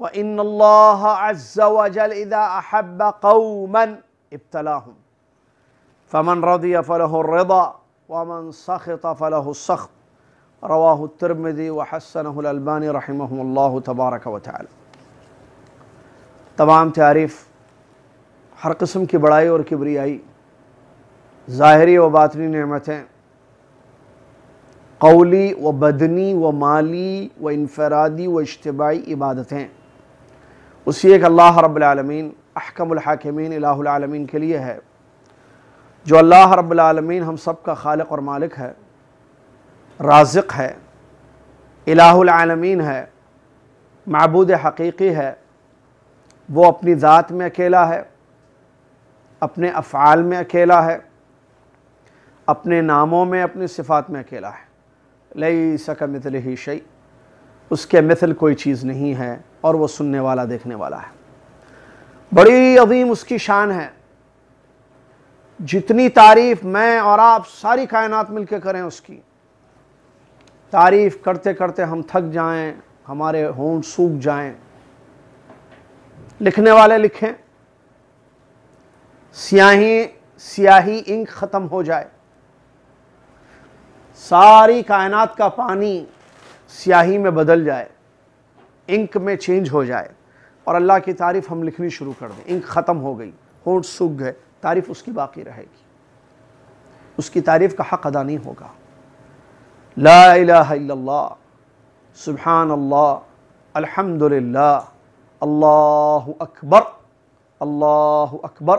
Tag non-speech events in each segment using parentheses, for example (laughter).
व इन अज़्ज़वजलहब कौमन इब्तलाहम फ़मन रदी फ़लहरदा वमन सख़त फ़लहसख़ रवाह तिरमदी व हसनबानी रहमल तबारक व तमाम तारीफ़ हर कस्म की बड़ाई और किबरियाई ज़ाहरी व बातनी नमतें कौली व बदनी व माली व इनफरादी व इज्तबाही इबादतें उसी एक अल्लाह रब्बुल आलमीन, अहकमुल हाकिमीन के लिए है, जो अल्लाह रब्बुल आलमीन हम सब का खालक और मालिक है, राज़िक है आलमीन है, मबूद हकीकी है, वो अपनी ज़ात में अकेला है, अपने अफ़ाल में अकेला है, अपने नामों में, अपनी सिफ़ात में अकेला है। लई सक मिसल ही शई। उसके मिसल कोई चीज़ नहीं है और वो सुनने वाला, देखने वाला है। बड़ी अजीम उसकी शान है। जितनी तारीफ़ मैं और आप सारी कायनात मिलकर करें उसकी, तारीफ़ करते करते हम थक जाएँ, हमारे होंठ सूख जाएँ। लिखने वाले लिखें, सियाही सियाही इंक ख़त्म हो जाए। सारी कायनात का पानी स्याही में बदल जाए, इंक में चेंज हो जाए, और अल्लाह की तारीफ़ हम लिखनी शुरू कर दें। इंक ख़त्म हो गई, होंठ सूख गए, तारीफ़ उसकी बाकी रहेगी। उसकी तारीफ़ का हक अदा नहीं होगा। ला सुबहान अल्लाह अल्हम्दुलिल्लाह, अल्लाह अकबर अल्लाह अकबर।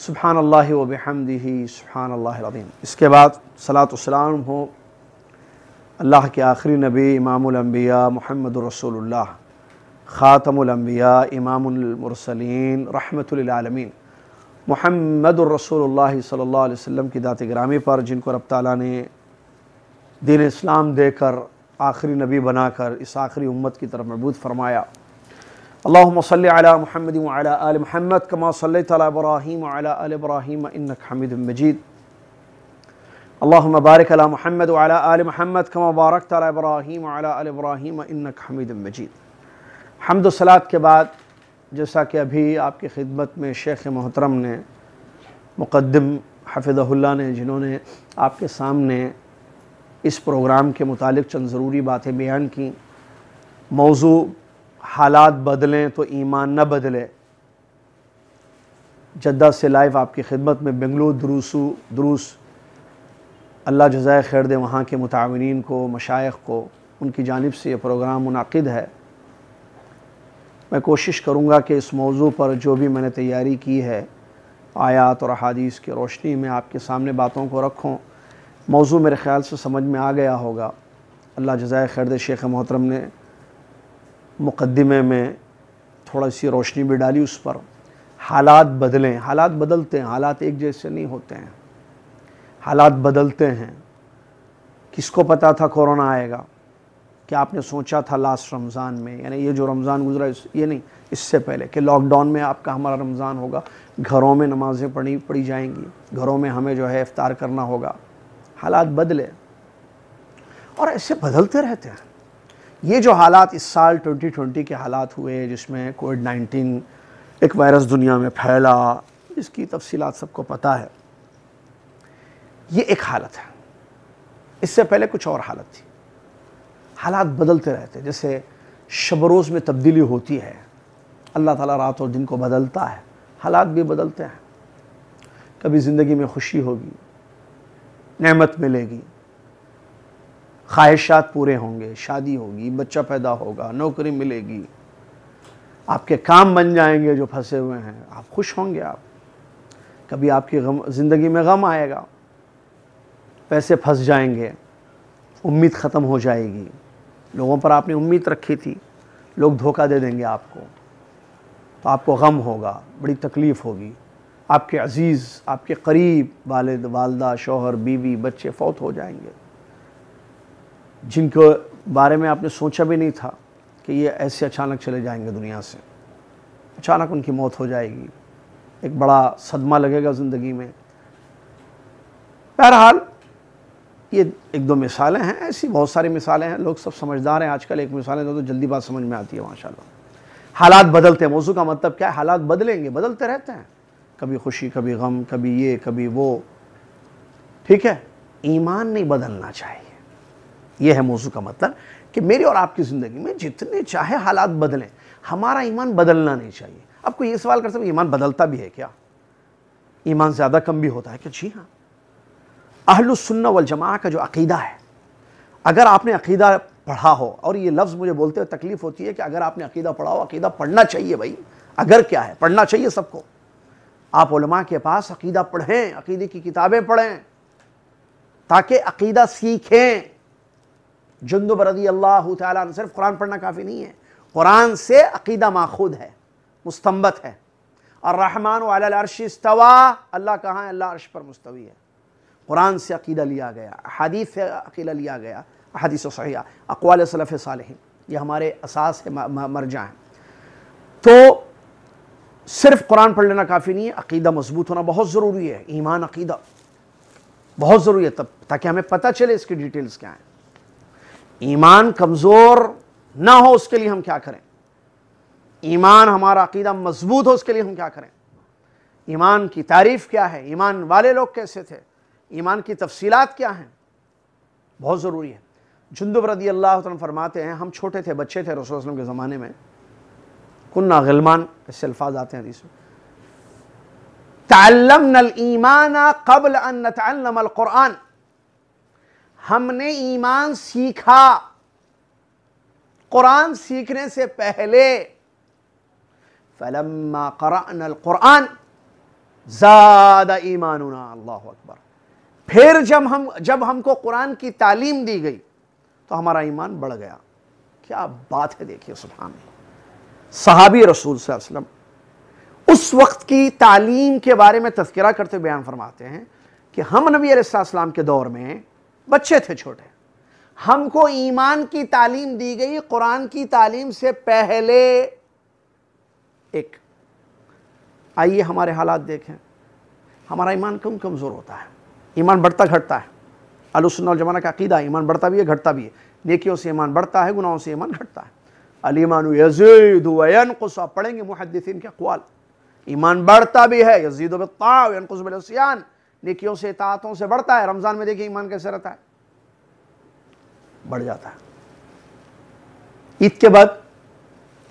सुबहान अल्लाह वबहमदी सुबहान अल्लाज़ीम इसके बाद सलात हो। अल्लाह के आखिरी नबी इमामबिया मोहम्मद रसूलुल्लाह ख़ातमबिया इमामसलिन रहमतुल्लामीन मोहम्मद रसूलुल्लाह सल्लल्लाहु अलैहि की दात ग्रामी पर, जिनको रब ताला ने दीन इस्लाम देकर आखिरी नबी बनाकर इस आखिरी उम्मत की तरफ़ मबूद फरमाया। अल्लाहुम्म सल्लि अला मुहम्मद व अला आल मुहम्मद, कमा इब्राहीम व अला इब्राहीम इन्नक हमीदुम मजीद। अल्लाहुम्म बारिक अला अला आल मुहम्मद कमा अला आल इब्राहीम इन्नक हमीदुम मजीद हम्द के बाद जैसा कि अभी आपकी खिदमत में शेख मोहतरम ने मुक़दम हफिज़हुल्ला ने जिन्होंने आपके सामने इस प्रोग्राम के मुतालिक चंद ज़रूरी बातें बयान की मौजू हालात बदलें तो ईमान न बदले जद्दा से लाइव आपकी खिदमत में बेंगलुरु दुरूसू दुरूस अल्लाह जजाय खैर दे, वहाँ के मुताविन को मशाइ को, उनकी जानब से ये प्रोग्राम मुनद है। मैं कोशिश करूँगा कि इस मौजू पर जो भी मैंने तैयारी की है, आयात और अहादीस की रोशनी में आपके सामने बातों को रखूँ। मौजू मेरे ख़्याल से समझ में आ गया होगा। अल्लाह जजाय खैर शेख मोहतरम ने मुक़दमे में थोड़ा सी रोशनी भी डाली उस पर। हालात बदलें, हालात बदलते हैं, हालात एक जैसे नहीं होते हैं। हालात बदलते हैं। किसको पता था कोरोना आएगा? क्या आपने सोचा था लास्ट रमज़ान में? यानी ये जो रमज़ान गुजरा ये नहीं, इससे पहले कि लॉकडाउन में आपका हमारा रमज़ान होगा। घरों में नमाज़ें पढ़ी पढ़ी जाएँगी। घरों में हमें जो है इफ्तार करना होगा। हालात बदले। और ऐसे बदलते रहते हैं। ये जो हालात इस साल 2020 के हालात हुए, जिसमें कोविड 19 एक वायरस दुनिया में फैला, इसकी तफसीलात सबको पता है। ये एक हालत है। इससे पहले कुछ और हालत थी। हालात बदलते रहते जैसे शब रोज़ में तब्दीली होती है, अल्लाह ताला रात और दिन को बदलता है। हालात भी बदलते हैं। कभी ज़िंदगी में खुशी होगी, नेमत मिलेगी, ख्वाहिशात पूरे होंगे, शादी होगी, बच्चा पैदा होगा, नौकरी मिलेगी, आपके काम बन जाएँगे जो फंसे हुए हैं। आप खुश होंगे आप। कभी आपकी गम, ज़िंदगी में गम आएगा। पैसे फंस जाएँगे, उम्मीद ख़त्म हो जाएगी। लोगों पर आपने उम्मीद रखी थी, लोग धोखा दे देंगे आपको। तो आपको गम होगा, बड़ी तकलीफ़ होगी। आपके अज़ीज़, आपके करीब वालद, वालदा, शोहर, बीवी, बच्चे फौत हो जाएँगे। जिनके बारे में आपने सोचा भी नहीं था कि ये ऐसे अचानक चले जाएँगे दुनिया से। अचानक उनकी मौत हो जाएगी। एक बड़ा सदमा लगेगा ज़िंदगी में। बहरहाल ये एक दो मिसालें हैं ऐसी बहुत सारी मिसालें हैं लोग सब समझदार हैं आजकल एक मिसालें तो, तो जल्दी बात समझ में आती है माशाल्लाह। हालात बदलते हैं मौजू का मतलब क्या है? हालात बदलेंगे बदलते रहते हैं। कभी खुशी कभी गम कभी ये कभी वो। ठीक है? ईमान नहीं बदलना चाहिए। यह है मौजू का मतलब कि मेरी और आपकी ज़िंदगी में जितने चाहे हालात बदलें हमारा ईमान बदलना नहीं चाहिए। आपको ये सवाल कर सकते ईमान बदलता भी है क्या? ईमान ज़्यादा कम भी होता है कि जी हाँ। अहलुसन्ना वल जमा का जो अकीदा है। अगर आपने अकीदा पढ़ा हो, और ये लफ्ज़ मुझे बोलते हुए तकलीफ़ होती है कि अगर आपने अकीदा पढ़ा हो, अकीदा पढ़ना चाहिए भाई। अगर क्या है? पढ़ना चाहिए सबको। आप उलमा के पास अकीदा पढ़ें, अकीदे की किताबें पढ़ें, ताकि अकीदा सीखें। जुंदुब रदी अल्लाह ताला सिर्फ़ कुरान पढ़ना काफ़ी नहीं है। कुरान से अकीदा माखूद है, मुस्तंबत है। और रहमान वालर्शिस्तवा अल्लाह कहाँ है? अल्लाह अर्श पर मुस्तवी है। कुरान से अकीदा लिया गया हदीस से अकीदा लिया गया हदीस सही अकवाल सलफ़ साल ये हमारे असास है मरजा हैं। तो सिर्फ़ कुरान पढ़ लेना काफ़ी नहीं है, अकीदा मज़बूत होना बहुत ज़रूरी है, ईमान अकीदा, बहुत ज़रूरी है, तब, ताकि हमें पता चले इसकी डिटेल्स क्या हैं। ईमान कमज़ोर ना हो उसके लिए हम क्या करें? ईमान हमारा अकीदा मज़बूत हो उसके लिए हम क्या करें? ईमान की तारीफ़ क्या है? ईमान वाले लोग कैसे थे? ईमान की तफसीलात क्या हैं? बहुत ज़रूरी है। जुंदुब रदी अल्लाह फरमाते हैं, हम छोटे थे, बच्चे थे रसोल के ज़माने में। कुन्ना गलमान, ऐसे अल्फाज आते हैं हदीस ईमान कबल अन हमने ईमान सीखा। कुरान सीखने से पहले करन कुरान ज़्यादा ईमान अल्लाह अकबर। फिर जब हम, जब हमको कुरान की तालीम दी गई तो हमारा ईमान बढ़ गया। क्या बात है देखिए सुबहान सहाबी रसूल वसल्लम उस वक्त की तालीम के बारे में तस्करा करते बयान फरमाते हैं कि हम नबी अलैहिस्सलाम के दौर में बच्चे थे, छोटे। हमको ईमान की तालीम दी गई, कुरान की तालीम से पहले एक। आइए हमारे हालात देखें। हमारा ईमान कम कमज़ोर होता है। ईमान बढ़ता घटता है। अलुसन जमाना का अकीदा ईमान बढ़ता भी है, घटता भी है। नेकियों से ईमान बढ़ता है, गुनाहों से ईमान घटता है। अलीमान यजीद वयन कुस पढ़ेंगे मुहदसिन के अकवाल। ईमान बढ़ता भी है, यजीद बिलसियान नेकियों से तातों से बढ़ता है, रमज़ान में देखिए ईमान कैसे रहता है। बढ़ जाता है। ईद के बाद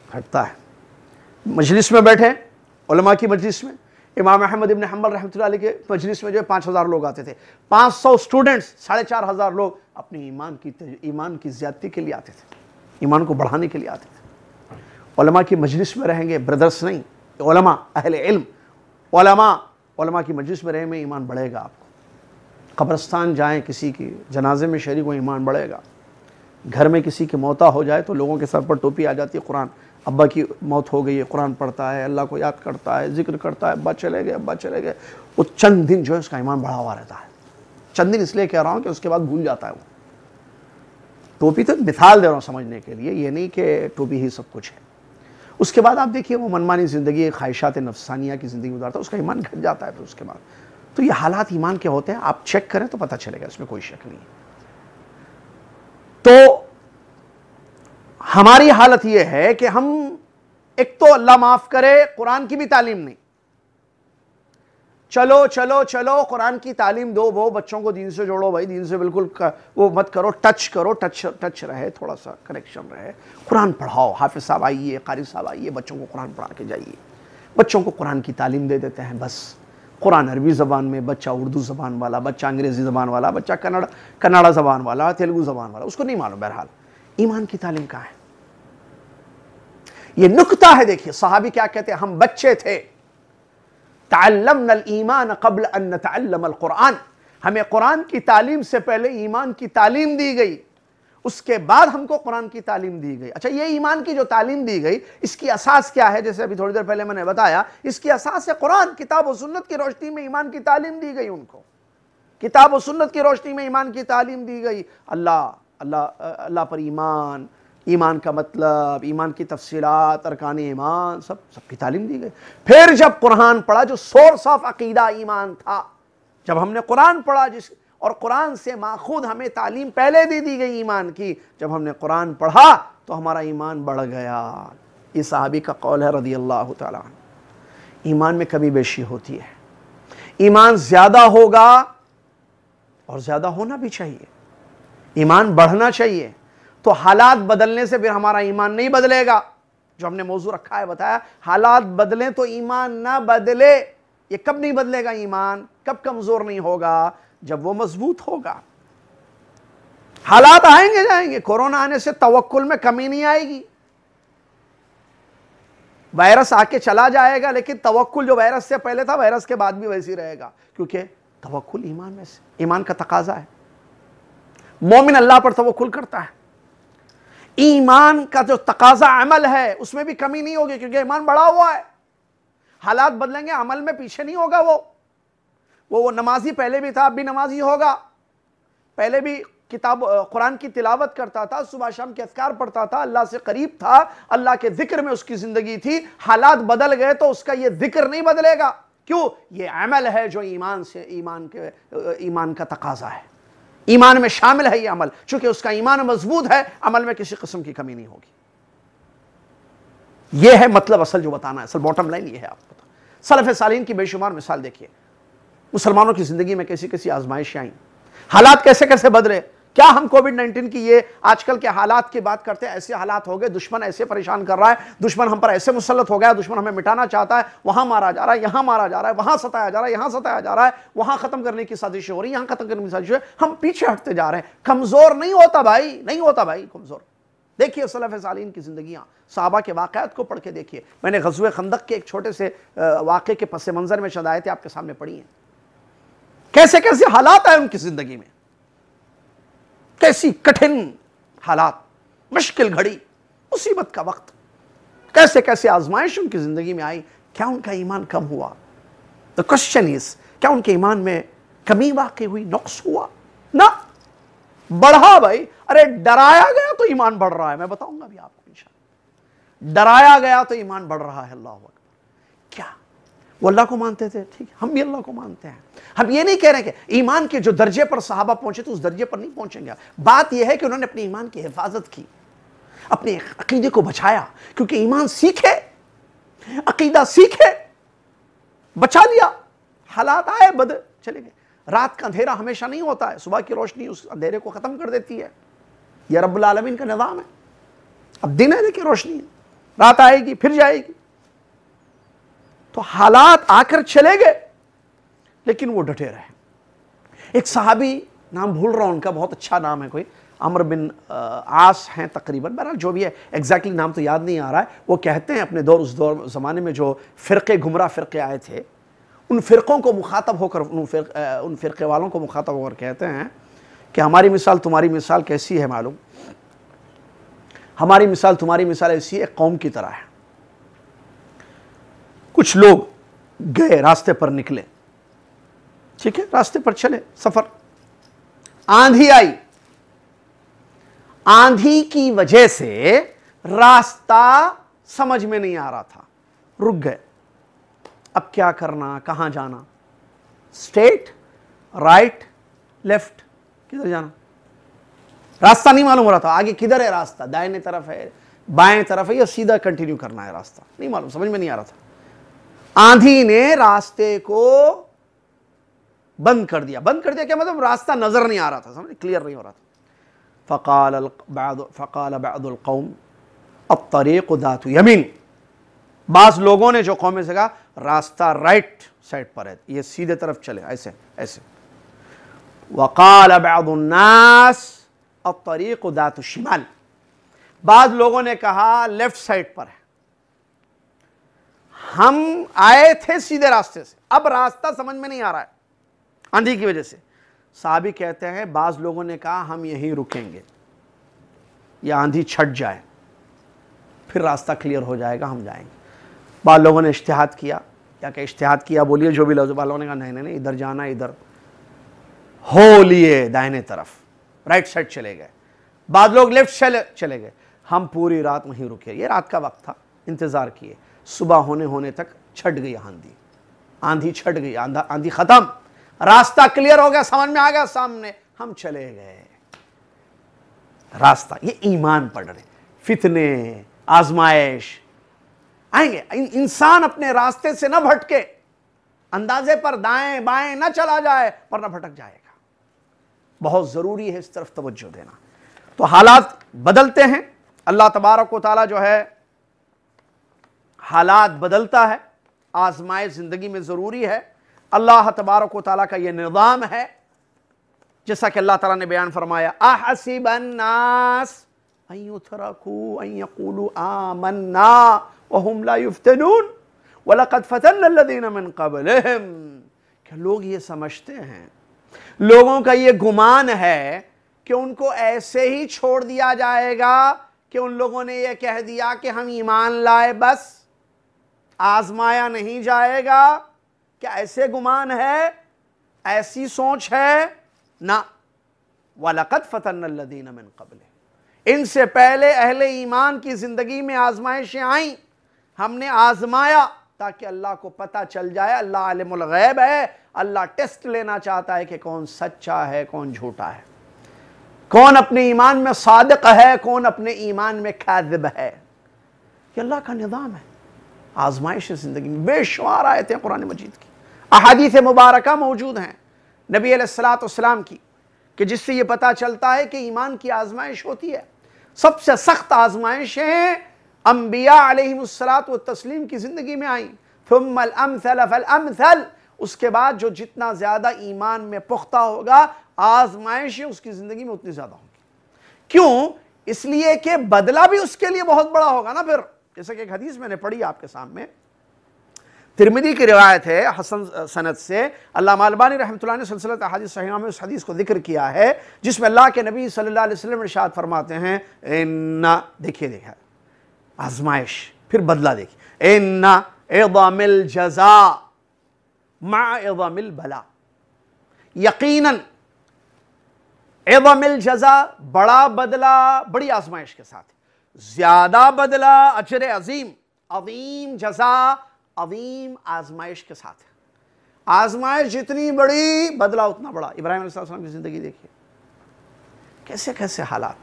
घटता है। मजलिस में बैठे, उलमा की मजलिस में। इमाम अहमद इबन हम्बल रहमत के मजलिस में जो है पाँच हज़ार लोग आते थे। पाँच सौ स्टूडेंट्स साढ़े चार हज़ार लोग अपनी ईमान की ईमान की ज़्यादती के लिए आते थे। ईमान को बढ़ाने के लिए आते थे। की मजलिस में रहेंगे ब्रदर्स नहीं अहल इल्म। की मजलिस में रहेंगे, ईमान बढ़ेगा आपको। कब्रस्तान जाएँ किसी की जनाजे में शरीक हो ईमान बढ़ेगा। घर में किसी की मौता हो जाए तो लोगों के सर पर टोपी आ जाती है कुरान। अब्बा की मौत हो गई है, कुरान पढ़ता है, अल्लाह को याद करता है, ज़िक्र करता है, अब्बा चले गए, अब्बा चले गए। वो चंद दिन जो है उसका ईमान बढ़ा हुआ रहता है। चंद दिन इसलिए कह रहा हूँ कि उसके बाद भूल जाता है वो। टोपी तो मिसाल दे रहा हूँ समझने के लिए, ये नहीं कि टोपी ही सब कुछ है। उसके बाद आप देखिए वो मनमानी ज़िंदगी, ख्वाहिशात नफसानिया की ज़िंदगी गुजारता है, उसका ईमान घट जाता है फिर उसके बाद। तो ये हालात ईमान के होते हैं, आप चेक करें तो पता चलेगा, इसमें कोई शक नहीं तो हमारी हालत यह है कि हम, एक तो अल्लाह माफ़ करे, कुरान की भी तालीम नहीं। चलो चलो चलो, कुरान की तालीम दो, वो बच्चों को दीन से जोड़ो भाई, दीन से बिल्कुल वो मत करो, टच करो, टच टच रहे थोड़ा सा कनेक्शन रहे। कुरान पढ़ाओ, हाफिज साहब आइए कारी साहब आइए, बच्चों को कुरान पढ़ा के जाइए। बच्चों को कुरान की तालीम दे देते हैं, बस। कुरान अरबी ज़बान में, बच्चा उर्दू ज़बान वाला, बच्चा अंग्रेज़ी ज़बान वाला, बच्चा कन्नड़, कन्नड़ा ज़बान वाला, तेलुगु ज़बान वाला, उसको नहीं मालूम बहरहाल। ईमान की तालीम कहाँ है? ये नुकता है, देखिए, साहबी क्या कहते हैं? हम बच्चे थे। ईमान कबल कुरान हमें कुरान की तालीम से पहले ईमान की तालीम दी गई। उसके बाद हमको कुरान की तालीम दी गई। अच्छा ये ईमान की जो तालीम दी गई, इसकी असास क्या है? जैसे अभी थोड़ी देर पहले मैंने बताया, इसकी असास है कुरान किताब और सुन्नत की रोशनी में ईमान की तालीम दी गई उनको। किताब और सुन्नत की रोशनी में ईमान की तालीम दी गई। अल्लाह अल्लाह अल्लाह पर ईमान ईमान का मतलब ईमान की तफसीलात, अरकान ईमान, सब, सबकी तालीम दी गई। फिर जब कुरान पढ़ा, जो सोर्स ऑफ़ अकीदा ईमान था, जब हमने कुरान पढ़ा, जिस, और कुरान से माखूद हमें तालीम पहले दे दी गई ईमान की, जब हमने कुरान पढ़ा तो हमारा ईमान बढ़ गया। ये साहबी का कौल है रदी अल्लाह तला ईमान में कभी बेशी होती है। ईमान ज़्यादा होगा, और ज़्यादा होना भी चाहिए। ईमान बढ़ना चाहिए। तो हालात बदलने से फिर हमारा ईमान नहीं बदलेगा। जो हमने मौजू रखा है, बताया, हालात बदलें तो ईमान ना बदले। ये कब नहीं बदलेगा ईमान? कब कमज़ोर नहीं होगा? जब वो मज़बूत होगा। हालात आएँगे जाएँगे, कोरोना आने से तवक्कुल में कमी नहीं आएगी। वायरस आके चला जाएगा, लेकिन तवक्कुल जो वायरस से पहले था, वायरस के बाद भी वैसी रहेगा। क्योंकि तवक्कुल ईमान में से, ईमान का तकाजा है। मोमिन अल्लाह पर तवक्कुल करता है। ईमान का जो तकाजा अमल है, उसमें भी कमी नहीं होगी क्योंकि ईमान बढ़ा हुआ है। हालात बदलेंगे, अमल में पीछे नहीं होगा वो। वो वो नमाजी पहले भी था, अब भी नमाजी होगा। पहले भी किताब कुरान की तिलावत करता था, सुबह शाम के असकार पढ़ता था, अल्लाह से करीब था, अल्लाह के ज़िक्र में उसकी ज़िंदगी थी। हालात बदल गए तो उसका ये ज़िक्र नहीं बदलेगा। क्यों? ये अमल है जो ईमान से, ईमान के ईमान का तकाजा है। ईमान में शामिल है यह अमल। चूँकि उसका ईमान मज़बूत है, अमल में किसी किस्म की कमी नहीं होगी। यह है मतलब असल जो बताना है। असल बॉटम लाइन ये है आपको सलफ सालीन की बेशुमार मिसाल देखिए। मुसलमानों की ज़िंदगी में कैसी कैसी आजमाइशें आई। हालात कैसे कैसे बदले? क्या हम कोविड 19 की ये आजकल के हालात की बात करते हैं? ऐसे हालात हो गए, दुश्मन ऐसे परेशान कर रहा है, दुश्मन हम पर ऐसे मुसलत हो गया, दुश्मन हमें मिटाना चाहता है, वहाँ मारा जा रहा है, यहाँ मारा जा रहा है, वहाँ सताया जा रहा है, यहाँ सताया जा रहा है, वहाँ खत्म करने की साजिश हो रही है, यहाँ खत्म करने की साजिश है हम पीछे हटते जा रहे हैं। कमज़ोर नहीं होता भाई, नहीं होता भाई, कमज़ोर। देखिए सलफ सालीन की जिंदगियाँ, साहबा के वाकत को पढ़ के देखिए। मैंने गजब खंदक के एक छोटे से वाक़े के पस मंज़र में शदायतें आपके सामने पढ़ी हैं। कैसे कैसे हालात आए उनकी ज़िंदगी में? कैसी कठिन हालात, मुश्किल घड़ी, मुसीबत का वक्त। कैसे कैसे आजमाइश उनकी ज़िंदगी में आई, क्या उनका ईमान कम हुआ? द क्वेश्चन इज़ क्या उनके ईमान में कमी वाकई हुई, नुक्स हुआ? ना। बढ़ा भाई, अरे डराया गया तो ईमान बढ़ रहा है, मैं बताऊँगा अभी आपको डराया गया तो ईमान बढ़ रहा है, अल्लाह वो अल्लाह को मानते थे, ठीक हम भी अल्लाह को मानते हैं। हम ये नहीं कह रहे कि ईमान के जो दर्जे पर साहबा पहुँचे तो उस दर्जे पर नहीं पहुँचेंगे। बात यह है कि उन्होंने अपने ईमान की हिफाजत की, अपने अकीदे को बचाया, क्योंकि ईमान सीखे, अकीदा सीखे, बचा लिया। हालात आए, बद चले गए। रात का अंधेरा हमेशा नहीं होता है, सुबह की रोशनी उस अंधेरे को खत्म कर देती है। यह रब्बुल आलमीन का निज़ाम है। अब दिन है, देखिए, रोशनी रात आएगी, फिर जाएगी। तो हालात आकर चले गए। लेकिन वो डटे रहे। एक साहबी, नाम भूल रहा हूँ उनका, बहुत अच्छा नाम है कोई, अमर बिन आस हैं तकरीबन। बहरहाल जो भी है एग्जैक्टली नाम तो याद नहीं आ रहा है। वो कहते हैं अपने दौर, उस दौर, ज़माने में जो फ़िरक़े, गुमराह फ़िरक़े आए थे, उन फ़िरक़ों को मुखातब होकर, उन फ़िर उन फ़िरक़े वालों को मुखातब होकर कहते हैं कि हमारी मिसाल तुम्हारी मिसाल कैसी है मालूम? हमारी मिसाल तुम्हारी मिसाल ऐसी है, कौम की तरह है। कुछ लोग गए रास्ते पर निकले। ठीक है, रास्ते पर चले, सफ़र। आंधी आई। आंधी की वजह से रास्ता समझ में नहीं आ रहा था। रुक गए। अब क्या करना, कहाँ जाना? स्ट्रेट राइट लेफ़्ट किधर जाना? रास्ता नहीं मालूम हो रहा था। आगे किधर है रास्ता? दाहिने तरफ़ है, बाएँ तरफ़ है, या सीधा कंटिन्यू करना है रास्ता? नहीं मालूम, समझ में नहीं आ रहा था। आंधी ने रास्ते को बंद कर दिया। बंद कर दिया क्या मतलब? रास्ता नज़र नहीं आ रहा था, समझ? क्लियर नहीं हो रहा था। फ़काल फ़काल बादुलकौम अब तरीक़ दातु यमीन। बास लोगों ने जो कौमे से कहा, रास्ता राइट साइड पर है। ये सीधे तरफ़ चले, ऐसे ऐसे। वकाल बादुन्नास अब तरीक़ दातु शिमाल। बाद लोगों ने कहा लेफ़्ट साइड पर है। हम आए थे सीधे रास्ते से। अब रास्ता समझ में नहीं आ रहा है। आंधी की वजह से। साहबी कहते हैं, बाज लोगों ने कहा, हम यहीं रुकेंगे। या आंधी छट जाए। फिर रास्ता क्लियर हो जाएगा, हम जाएँगे। बाद लोगों ने इश्तहाद किया। या क्या इश्तहाद किया, बोलिए, जो भी लोगों ने कहा, नहीं नहीं इधर जाना, इधर हो लिए दाहिने तरफ़। राइट साइड चले गए। बाद लोग लेफ़्ट चले चले गए। हम पूरी रात वहीं रुके। ये रात का वक्त था। इंतज़ार किए। सुबह होने होने तक छट गई आंधी। आंधी छट गई, आंधा, आंधी ख़त्म। रास्ता क्लियर हो गया, समझ में आ गया, सामने हम चले गए। रास्ता, ये ईमान पढ़ रहे फितने, आजमाइश। आएँगे इंसान अपने रास्ते से ना भटके, अंदाजे पर दाएँ बाएँ ना चला जाए वरना भटक जाएगा। बहुत ज़रूरी है इस तरफ़ तवज्जो देना। तो हालात बदलते हैं। अल्लाह तबारक ताला जो है हालात बदलता है, आजमाए ज़िंदगी में ज़रूरी है। अल्लाह तबारक ताला का यह निज़ाम है, जैसा कि अल्लाह ताला ने बयान फरमाया आहसिबन्नास आमन्ना वहुम ला युफ्तनून वलक़द लदीन मिन लोग ये समझते हैं? लोगों का ये गुमान है कि उनको ऐसे ही छोड़ दिया जाएगा कि उन लोगों ने यह कह दिया कि हम ईमान लाए बस। आजमाया नहीं जाएगा। क्या ऐसे गुमान है? ऐसी सोच है? ना। वलकत फतनल्लदीन मिन कबल इनसे पहले अहले ईमान की ज़िंदगी में आजमाइशें आई। हमने आजमाया ताकि अल्लाह को पता चल जाए, अल्लाह आलिमुल गैब है। अल्लाह टेस्ट लेना चाहता है कि कौन सच्चा है, कौन झूठा है। कौन अपने ईमान में सादक है, कौन अपने ईमान में खादिब है। ये अल्लाह का निज़ाम है। आजमाइश ज़िंदगी में। बेशुमार आयत कुरान मजीद की। अहादीस मुबारक मौजूद हैं नबी सलाम की, कि जिससे ये पता चलता है कि ईमान की आजमाइश होती है। सबसे सख्त आजमाइशें अम्बिया अलैहिस्सलात व तस्लीम की ज़िंदगी में आई। थुम्मल अमथल फल उसके बाद जो जितना ज़्यादा ईमान में पुख्ता होगा, आजमाइशें उसकी ज़िंदगी में उतनी ज़्यादा होंगी। क्यों? इसलिए कि बदला भी उसके लिए बहुत बड़ा होगा ना फिर। जैसे कि एक हदीस मैंने पढ़ी आपके सामने। तिरमिदी की रिवायत है, हसन सनत से। अल्लाह अलबानी रहमतुल्लाह ने सलसलत हदीस सहीह में उस हदीस को ज़िक्र किया है, जिसमें अल्लाह के नबी सल्लल्लाहु अलैहि वसल्लम इरशाद फरमाते हैं, इन्ना देखिए देखिए। आजमाइश, फिर बदला देखिए। इन्ना एदामिल जजा, मा एदामिल भला यकीनन एदामिल जजा, बड़ा बदला, बड़ी आजमाइश के साथ। ज़्यादा बदला अजर अजीम। अजीम जजा अवीम आजमाइश के साथ है। आजमाइश जितनी बड़ी बदला उतना बड़ा। इब्राहिम की ज़िंदगी देखिए। कैसे कैसे हालात?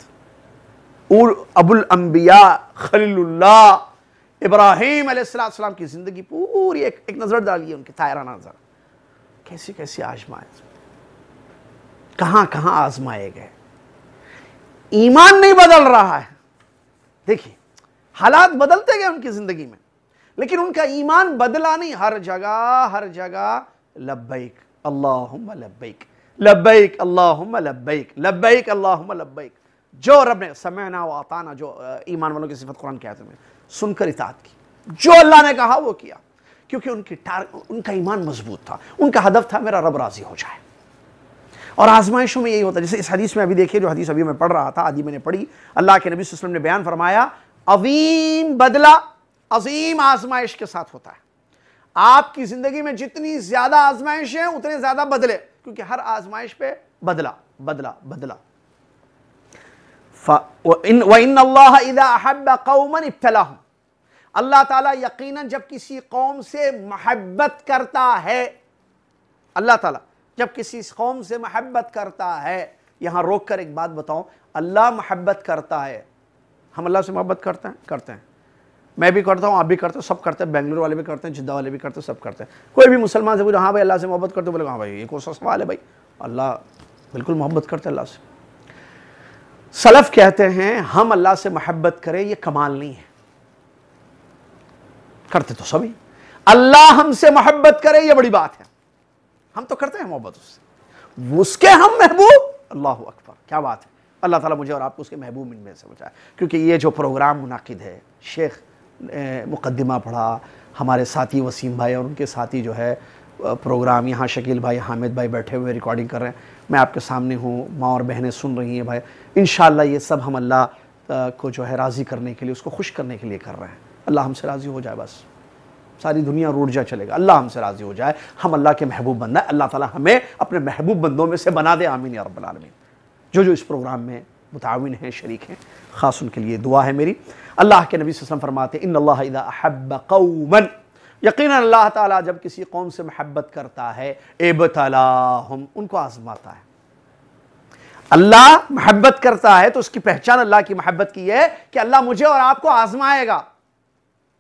उर अबुल अंबिया खलीलुल्लाह इब्राहिम अलैहिस्सलाम की ज़िंदगी पूरी एक, एक नज़र डालिए उनकी तायरा नज़र। कैसी कैसी आजमाइश? कहाँ कहाँ आजमाए गए? ईमान नहीं बदल रहा है। देखिए, हालात बदलते गए उनकी ज़िंदगी में, लेकिन उनका ईमान बदला नहीं। हर जगह हर जगह, लब्बैक, अल्लाहुम्मा लब्बैक लब्बैक, अल्लाहुम्मा लब्बैक लब्बैक, अल्लाहुम्मा लब्बैक। जो रब ने समयना आताना, जो ईमान वालों की सिफत कुरान के आयत में, सुनकर इतात की। जो अल्लाह ने कहा, वो किया, क्योंकि उनकी टार उनका ईमान मज़बूत था, उनका हदफ था, मेरा रब राज़ी हो जाए। और आजमाइशों में यही होता है। जैसे इस हदीस में अभी देखिए, जो हदीस अभी मैं पढ़ रहा था, आदि मैंने पढ़ी। अल्लाह के नबी वसल्लम ने बयान फरमाया अवीम बदला, अजीम आजमाइश के साथ होता है। आपकी ज़िंदगी में जितनी ज़्यादा आजमाइश है उतने ज़्यादा बदले, क्योंकि हर आजमाइश पे बदला बदला बदला। अल्लाह ताला यकीनन जब किसी कौम से मोहब्बत करता है, अल्लाह ताला जब किसी कौम से महब्बत करता है, यहाँ रोक कर एक बात बताऊँ, अल्लाह मोहब्बत करता है। हम अल्लाह से मोहब्बत करते हैं? करते हैं। मैं भी करता हूँ, आप भी करते हो, सब करते हैं। बेंगलुरु वाले भी करते हैं, जिद्दा वाले भी करते हैं, सब करते हैं। कोई भी मुसलमान से पूछो हाँ भाई, अल्लाह से मोहब्बत करते हो? बोले हाँ भाई, ये कौन सा सवाल है भाई? अल्लाह बिल्कुल मोहब्बत करते अल्लाह से। सलफ कहते हैं, हम अल्लाह से मोहब्बत करें, ये कमाल नहीं है। करते तो सभी। अल्लाह हमसे मोहब्बत करे, ये बड़ी बात है। हम तो करते हैं मोहब्बत उससे। उसके हम महबूब, अल्लाह अकबर। क्या बात है। अल्लाह ताला मुझे और आपको उसके महबूब इनमें से बचाए। क्योंकि ये जो प्रोग्राम मुनद है, शेख मुकदमा पढ़ा, हमारे साथी वसीम भाई और उनके साथी जो है प्रोग्राम, यहाँ शकील भाई, हामिद भाई बैठे हुए रिकॉर्डिंग कर रहे हैं। मैं आपके सामने हूँ, माँ और बहनें सुन रही हैं भाई। इन ये सब हम अल्लाह को जो है राज़ी करने के लिए, उसको खुश करने के लिए कर रहे हैं। अल्लाह हमसे राज़ी हो जाए बस। सारी दुनिया रूट जा चलेगा। अल्लाह हमसे राज़ी हो जाए। हम अल्लाह के महबूब बंदा है। अल्लाह ताला हमें अपने महबूब बंदों में से बना दे। आमीन या जो जो इस प्रोग्राम में मुताविन हैं, शरीक हैं, ख़ास उनके लिए दुआ है मेरी। अल्लाह के नबी वसल्लम फरमाते इन कौमन। यकीन अल्लाह ताला जब किसी कौम से मोहब्बत करता है एबतलाहम उनको आजमाता है। अल्लाह मोहब्बत करता है तो उसकी पहचान अल्लाह की महब्बत की है कि अल्लाह मुझे और आपको आजमाएगा।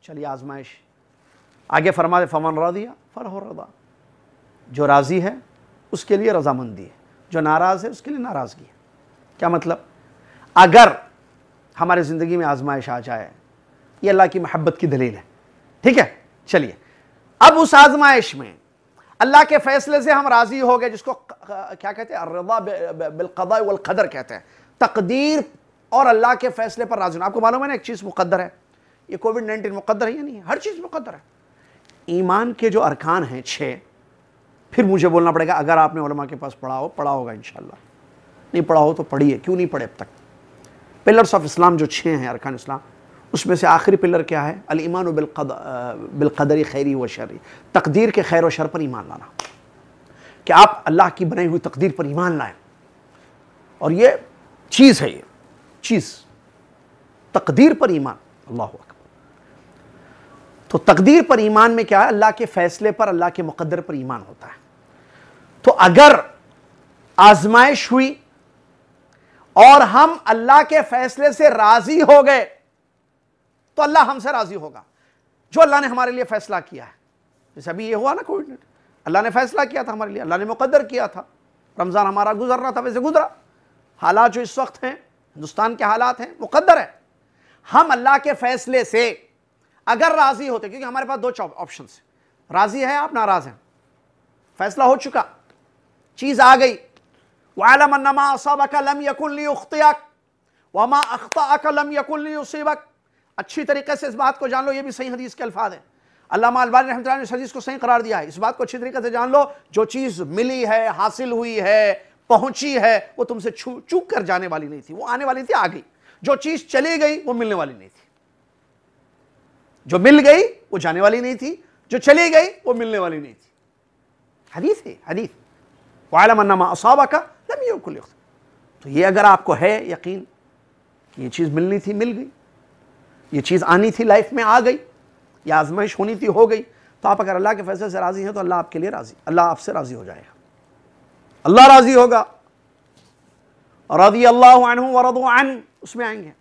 चलिए आजमाइश। आगे फरमा दे, फमन दिया फर हो रदा। जो राज़ी है, उसके लिए रजामंदी है। जो नाराज़ है, उसके लिए नाराज़गी है। क्या मतलब? अगर हमारे ज़िंदगी में आजमाइश आ जाए, ये अल्लाह की मोहब्बत की दलील है। ठीक है? चलिए। अब उस आजमाइश में अल्लाह के फैसले से हम राज़ी हो गए, जिसको क्या कहते हैं? रदा बिलकदा वलकदर कहते हैं। तकदीर और अल्लाह के फैसले पर राज़ी आपको मालूम है ना, एक चीज़ मुकद्दर है। ये कोविड नाइन्टीन मुकद्दर है या नहीं है? हर चीज़ मुकद्दर है। ईमान के जो अरकान हैं छः फिर मुझे बोलना पड़ेगा, अगर आपने उलमा के पास पढ़ा हो, पढ़ा होगा इन नहीं पढ़ा हो तो पढ़िए, क्यों नहीं पढ़े अब तक? पिलर्स ऑफ़ इस्लाम जो छः हैं, अरकान इस्लाम उसमें से आखिरी पिलर क्या है? अल ईमान बिलकदरी खैरी व शरी तकदीर के खैर व शर पर ईमान लाना। कि आप अल्लाह की बनाई हुई तकदीर पर ईमान लाएँ। और ये चीज़ है ये। चीज़। तकदीर पर ईमान। अल्लाह तो तकदीर पर ईमान में क्या है? अल्लाह के फैसले पर, अल्लाह के मुकद्दर पर ईमान होता है। तो अगर आजमाइश हुई और हम अल्लाह के फैसले से राज़ी हो गए तो अल्लाह हमसे राज़ी होगा। जो अल्लाह ने हमारे लिए फैसला किया है। जैसे अभी ये हुआ ना कोविड अल्लाह ने फैसला किया था हमारे लिए। अल्लाह ने मुकद्दर किया था। रमज़ान हमारा गुजर रहा था, वैसे गुजरा। हालात जो इस वक्त हैं, हिंदुस्तान के हालात हैं, मुकद्दर है। हम अल्लाह के फैसले से अगर राज़ी होते, क्योंकि हमारे पास दो ऑप्शन राज़ी है आप, नाराज़ हैं। फैसला हो चुका। चीज़ आ गई। वालमन्नमा लम अच्छी तरीके से इस बात को जान लो, ये भी सही हदीस के अल्फाज है। अल्लाह अलबानी रहमत ने हदीस को सही करार दिया है। इस बात को अच्छी तरीके से जान लो, जो चीज़ मिली है, हासिल हुई है, पहुँची है, वो तुमसे चूक कर जाने वाली नहीं थी। वो आने वाली थी आ गई जो चीज़ चली गई, वो मिलने वाली नहीं थी। जो मिल गई, वो जाने वाली नहीं थी। जो चली गई, वो मिलने वाली नहीं थी। हदीस है, हदीस। वालमन्नमा असाबा का लम कुल तो ये अगर आपको है यकीन कि ये चीज़ मिलनी थी, मिल गई। ये चीज़ आनी थी, लाइफ में आ गई, या आजमाइश होनी थी, हो गई। तो आप अगर अल्लाह के फैसले से राज़ी हैं तो अल्लाह आपके लिए राज़ी। अल्लाह आपसे राज़ी हो जाएगा। अल्लाह राज़ी होगा। रदी अल्लाह उसमें आएँगे।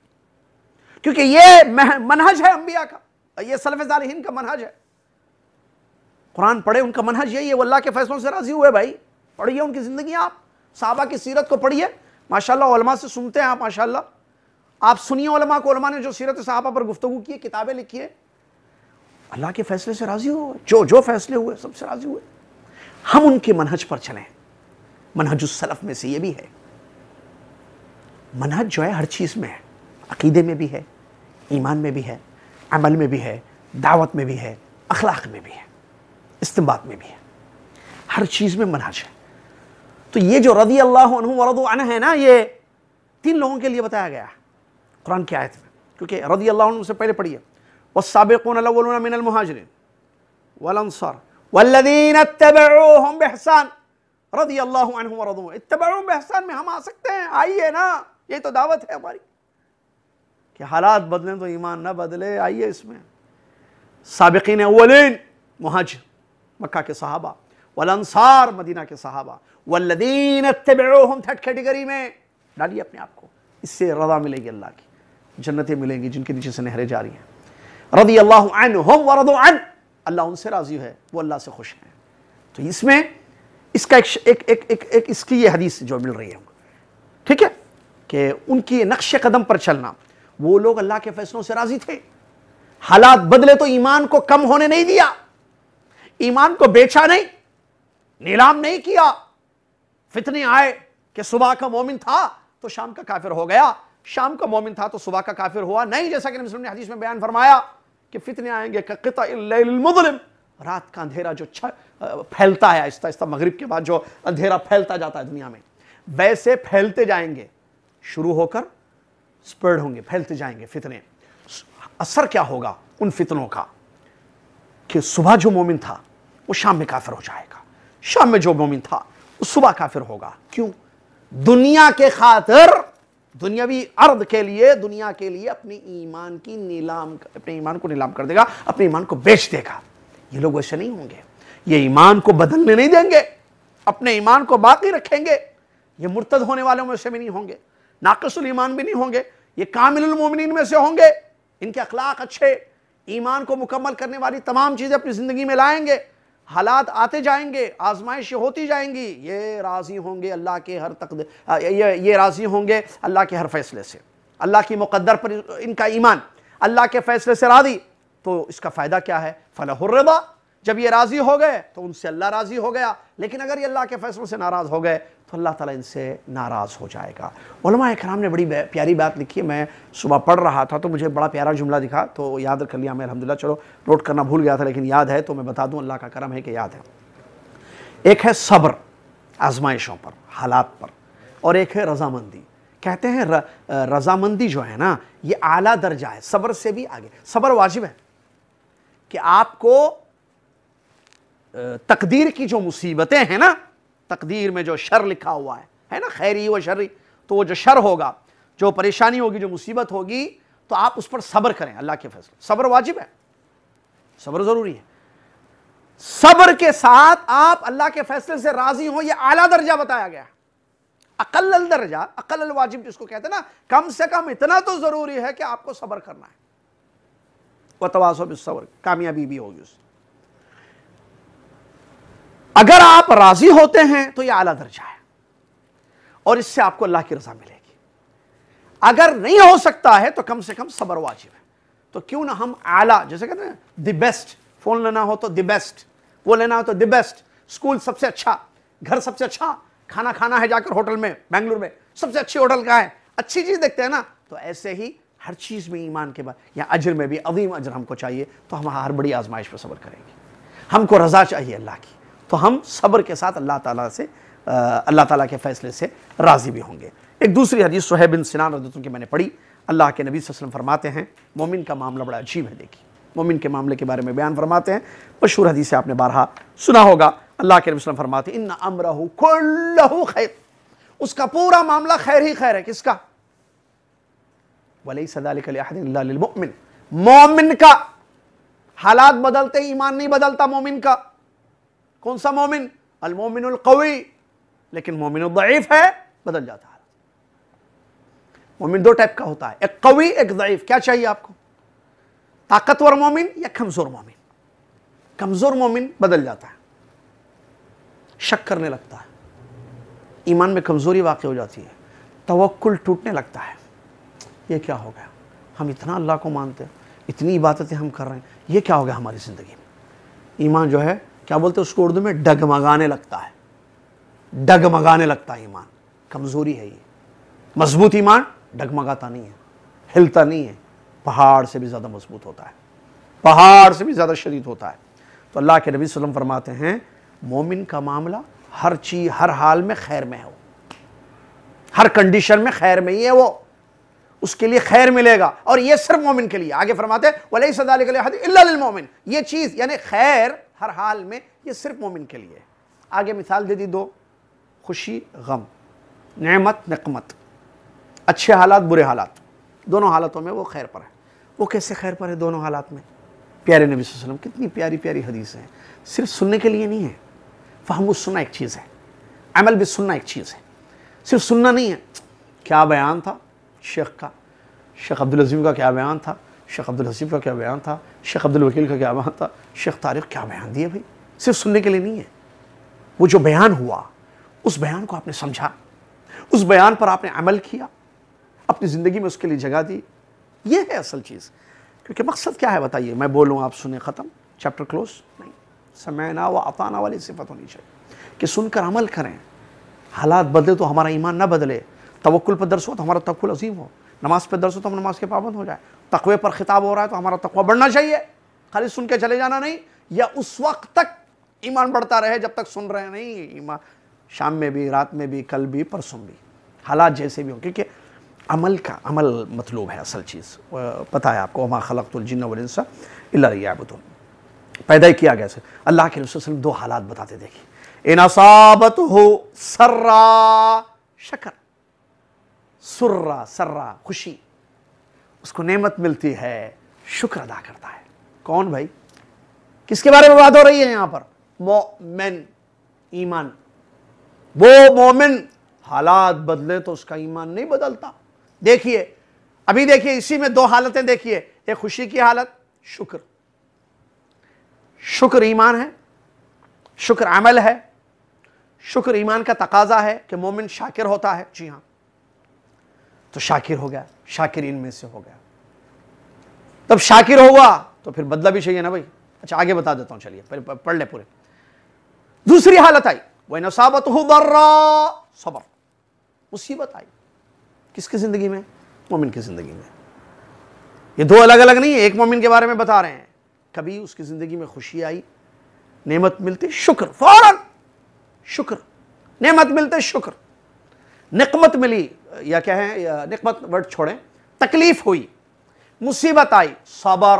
क्योंकि ये मनहज है अम्बिया का। ये सलफ़ का मनहज है। कुरान पढ़े, उनका मनहज यही है, वो अल्लाह के फैसलों से राज़ी हुए भाई। पढ़िए उनकी ज़िंदगी आप, साहबा की सीरत को पढ़िए। माशाल्लाह से सुनते हैं आप, माशाल्लाह। आप सुनिए उलमा को, उलमा ने जो सीरत साहबा पर गुफ्तु की किताबें लिखी है। अल्लाह के फैसले से राज़ी हुए। जो जो फैसले हुए सबसे राज़ी हुए। हम उनके मनहज पर चलें। मनहजुसलफ़ में से ये भी है। मनहज जो है, हर चीज़ में है। अकीदे में भी है। ईमान में भी है। अमल में भी है, दावत में भी है, अखलाक में भी है, इस्तेमाल में भी है। हर चीज़ में मनाज है। तो ये जो रदी अल्लाह वरद है ना, ये तीन लोगों के लिए बताया गया है, कुरान की आयत में। क्योंकि रदी अल्लाह से पहले पढ़िए। वसाबिकून मिनल मुहाजिरिन वलंसर वल्लदीन इत्तबऊहुम बिहसान। रदी। अल्लाह में हम आ सकते हैं, आइए ना, ये तो दावत है हमारी। कि हालात बदलें तो ईमान न बदले आइए इसमें। सबकिन अवलिन मुहाजिर मक्का के सहाबा। वलंसार मदीना के सहाबा। वल्लदीन इत्तबऊहुम थर्ड कैटेगरी में। डालिए अपने आप को। इससे रजा मिलेगी अल्लाह की। जन्नतें मिलेंगी जिनके नीचे से नहरें जा रही हैं। रदी अल्लाह अन। अल्लाह उनसे राज़ी है वो अल्लाह से खुश हैं। तो इसमें इसका एक एक एक एक, एक इसकी ये हदीस जो मिल रही है। ठीक है? कि उनकी नक्श कदम पर चलना। वो लोग अल्लाह के फैसलों से राज़ी थे। हालात बदले तो ईमान को कम होने नहीं दिया। ईमान को बेचा नहीं, नीलाम नहीं किया। फितने आए कि सुबह का मोमिन था तो शाम का काफिर हो गया। शाम का मोमिन था तो सुबह का काफिर हुआ नहीं, जैसा कि ने हदीस में बयान फरमाया कि फितने आएँगे रात का अंधेरा जो फैलता है, आहिस्ता आहिस्ता मगरिब के बाद जो अंधेरा फैलता जाता है दुनिया में, वैसे फैलते जाएँगे। शुरू होकर स्प्रेड होंगे, फैलते जाएँगे फितने। असर क्या होगा उन फितनों का? कि सुबह जो मोमिन था, वो शाम में काफिर हो जाएगा। शाम में जो मोमिन था, वो सुबह काफिर होगा। क्यों? दुनिया के खातिर, दुनियावी अर्द के लिए, दुनिया के लिए अपने ईमान की नीलाम, अपने ईमान को नीलाम कर देगा, अपने ईमान को बेच देगा। ये लोग वैसे नहीं होंगे। ये ईमान को बदलने नहीं देंगे। अपने ईमान को बाकी रखेंगे। ये मुर्तद होने वालों में से भी नहीं होंगे। नाकसुल ईमान भी नहीं होंगे, ये कामिल मोमिन में से होंगे। इनके अखलाक अच्छे, ईमान को मुकम्मल करने वाली तमाम चीज़ें अपनी ज़िंदगी में लाएँगे, हालात आते जाएँगे, आजमाइश होती जाएँगी। ये राज़ी होंगे अल्लाह के हर तक ये ये राज़ी होंगे अल्लाह के हर फैसले से। अल्लाह की मुकद्दर पर इनका ईमान, अल्लाह के फैसले से राज़ी तो इसका फ़ायदा क्या है? फ़लाहुर्रदा जब ये राज़ी हो गए तो उनसे अल्लाह राज़ी हो गया। लेकिन अगर ये अल्लाह के फैसलों से नाराज़ हो गए तो अल्लाह ताला इनसे नाराज़ हो जाएगा। उलमा कराम ने बड़ी प्यारी बात लिखी है मैं सुबह पढ़ रहा था तो मुझे बड़ा प्यारा जुमला दिखा तो याद कर लिया मैं अलहमदिल्ला चलो नोट करना भूल गया था लेकिन याद है तो मैं बता दूँ अल्लाह का करम है कि याद है। एक है सब्र आजमाइशों पर हालात पर और एक है रजामंदी। कहते हैं र, रजामंदी जो है ना ये आला दर्जा है सब्र से भी आगे। सब्र वाजिब है कि आपको तकदीर की जो मुसीबतें हैं ना तकदीर में जो शर लिखा हुआ है है ना? खैरी व शर्री। तो वो जो शर होगा, जो परेशानी होगी, जो मुसीबत होगी तो आप उस पर सब्र करें, अल्लाह के फैसले सब्र वाजिब है। सब्र ज़रूरी है। सब्र के साथ आप अल्लाह के फैसले से राज़ी हो यह आला दर्जा बताया गया अकल दर्जा अकल वाजिब जिसको कहते हैं ना, कम से कम इतना तो ज़रूरी है कि आपको सब्र करना है। वह तवासो सब्र, कामयाबी भी होगी उससे। अगर आप राज़ी होते हैं तो यह आला दर्जा है। और इससे आपको अल्लाह की रजा मिलेगी। अगर नहीं हो सकता है तो कम से कम सबर वाजिब है। तो क्यों ना हम आला, जैसे कहते हैं द बेस्ट फ़ोन लेना हो तो द बेस्ट वो लेना हो तो द बेस्ट स्कूल सबसे अच्छा घर सबसे अच्छा खाना खाना है जाकर होटल में, बेंगलुरु में, सबसे अच्छी होटल का है? अच्छी चीज़ देखते हैं ना तो ऐसे ही हर चीज़ में ईमान के बाद, या अजर में भी अदीम अजर हमको चाहिए तो हम हर बड़ी आजमाइश पर सबर करेंगे। हमको रजा चाहिए अल्लाह की। तो हम सब्र के साथ अल्लाह ताला से अल्लाह ताला के फ़ैसले से राज़ी भी होंगे। एक दूसरी हदीस सुहेब बिन सिनान रदतों की मैंने पढ़ी। अल्लाह के नबी वसल्लम फरमाते हैं, मोमिन का मामला बड़ा अजीब है, देखिए। मोमिन के मामले के बारे में बयान फरमाते हैं। मशहूर हदीस आपने बारहा सुना होगा। अल्लाह के नबी फरमाते इन अमरहू खैर। उसका पूरा मामला खैर ही खैर है, किसका? वली सदालिन मोमिन का हालात बदलते, ईमान नहीं बदलता मोमिन का। कौन सा मोमिन? अलमोमिन कवी। लेकिन मोमिन दईफ है, बदल जाता है। मोमिन दो टाइप का होता है। एक कवी, एक ज़यीफ क्या चाहिए आपको? ताकतवर मोमिन या कमज़ोर मोमिन? कमज़ोर मोमिन बदल जाता है। शक करने लगता है। ईमान में कमज़ोरी वाक़ हो जाती है। तवक्ल टूटने लगता है। ये क्या हो गया? हम इतना अल्लाह को मानते हैं, इतनी इबादतें हम कर रहे हैं। ये क्या हो गया हमारी ज़िंदगी में? ईमान जो है क्या बोलते हैं उसको उर्दू में? डगमगाने लगता है। डगमगाने लगता है ईमान। कमज़ोरी है ये। मज़बूत ईमान डगमगाता नहीं है। हिलता नहीं है। पहाड़ से भी ज़्यादा मज़बूत होता है। पहाड़ से भी ज़्यादा शरीद होता है। तो अल्लाह के नबी वसल्लम फरमाते हैं, मोमिन का मामला हर चीज़ हर हाल में खैर में है। वो हर कंडीशन में खैर में ही है वो। उसके लिए खैर मिलेगा। और ये सिर्फ़ मोमिन के लिए। आगे फरमाते वही सदाल मोमिन। ये चीज़, यानी खैर हर हाल में ये सिर्फ़ मोमिन के लिए आगे मिसाल दे दी दो। खुशी, गम, नमत, नकमत। अच्छे हालात, बुरे हालात। दोनों हालातों में वो खैर पर है। वो कैसे खैर पर है दोनों हालात में? प्यारे नबी वसल्लम, कितनी प्यारी प्यारी हदीस हैं। सिर्फ़ सुनने के लिए नहीं है। फहम सुनना एक चीज़ है। अमल भी सुनना एक चीज़ है। सिर्फ़ सुनना नहीं है। क्या बयान था? शेख का। शेख अब्दुल अजीम का क्या बयान था? शेख अब्दुल हसीब का क्या बयान था? शेख अब्दुल वकील का क्या बयान था? शेख तारिक क्या बयान दिए भाई? सिर्फ़ सुनने के लिए नहीं है। वो जो बयान हुआ, उस बयान को आपने समझा। उस बयान पर आपने अमल किया। अपनी ज़िंदगी में उसके लिए जगह दी। ये है असल चीज़। क्योंकि मकसद क्या है बताइए? मैं बोलूँ, आप सुने ख़त्म। चैप्टर क्लोज नहीं। समयना व अताना वाली सिफत होनी चाहिए। कि सुनकर अमल करें। हालात बदले तो हमारा ईमान ना बदले। तवक्ल पर दर्श हो तो हमारा तवक्ल अजीम हो। नमाज़ पे दर्श हो तो हम नमाज़ के पाबंद हो जाए। तकवे पर खिताब हो रहा है तो हमारा तकवा बढ़ना चाहिए। खाली सुन के चले जाना नहीं, या उस वक्त तक ईमान बढ़ता रहे जब तक सुन रहे नहीं, ईमान। शाम में भी, रात में भी, कल भी, परसों भी। हालात जैसे भी हो, क्योंकि अमल का, अमल मतलूब है असल चीज़। पता है आपको, वमा खलकतुलजिन इल्लाबुतुन पैदा ही किया गया से अल्लाह के रसूल दो हालात बताते, देखिए। इन असाबत हो सर्रा शकर। सुर्रा, सर्रा, खुशी। उसको नेमत मिलती है, शुक्र अदा करता है। कौन भाई? किसके बारे में बात हो रही है यहाँ पर? मोमिन, ईमान। वो मोमिन हालात बदले तो उसका ईमान नहीं बदलता। देखिए, अभी देखिए, इसी में दो हालतें देखिए। एक खुशी की हालत, शुक्र। शुक्र ईमान है, शुक्र अमल है, शुक्र ईमान का तकाजा है कि मोमिन शाकिर होता है। जी हाँ। तो शाकिर हो गया, शाकिर इनमें से हो गया। तब शाकिर होगा तो फिर बदला भी चाहिए ना भाई। अच्छा आगे बता देता हूँ, चलिए, पहले पढ़ ले पूरे। दूसरी हालत आई, वह नसाबत हो सबर। मुसीबत आई। किसकी ज़िंदगी में? मोमिन की ज़िंदगी में। ये दो अलग अलग नहीं है, एक मोमिन के बारे में बता रहे हैं। कभी उसकी ज़िंदगी में खुशी आई, नेमत मिलती, शुक्र, फ़ौरन। शुक्र, नेमत मिलते, शुक्र। निकमत मिली या क्या है निकमत वर्ड छोड़ें, तकलीफ़ हुई, मुसीबत आई, सबर,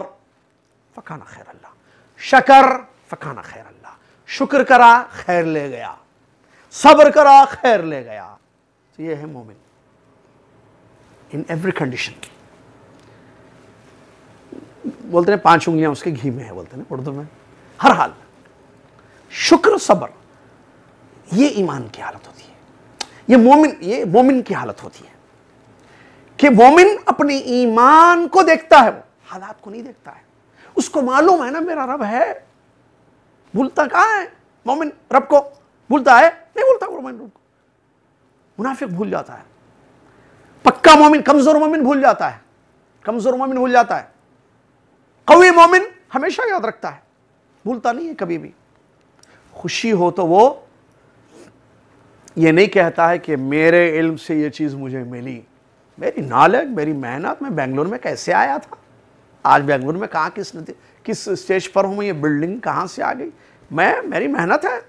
फकाना खैर अल्लाह, शकर, फकाना खैर अल्लाह, शुक्र करा, खैर ले गया, सब्र करा, खैर ले गया। तो ये है मोमिन, इन एवरी कंडीशन बोलते हैं पाँच उंगलियाँ उसके घी में है, बोलते हैं उर्दू में। हर हाल शुक्र, सबर, ये ईमान की हालत होती है। ये मोमिन ये मोमिन की हालत होती है कि मोमिन अपने ईमान को देखता है। वो हालात को नहीं देखता है। उसको मालूम है ना, मेरा रब है। भूलता कहाँ है? मोमिन रब को भूलता है? नहीं भूलता मोमिन रब को। मुनाफिक भूल जाता है। पक्का मोमिन, कमज़ोर मोमिन भूल जाता है। कमज़ोर मोमिन भूल जाता है। कवी मोमिन हमेशा याद रखता है। भूलता नहीं है कभी भी। खुशी हो तो वो ये नहीं कहता है कि मेरे इल्म से ये चीज़ मुझे मिली। मेरी नॉलेज मेरी मेहनत, मैं बेंगलोर में कैसे आया था? आज बेंगलोर में कहाँ किस किस स्टेज पर हूँ ये बिल्डिंग कहाँ से आ गई? मैं, मेरी मेहनत है।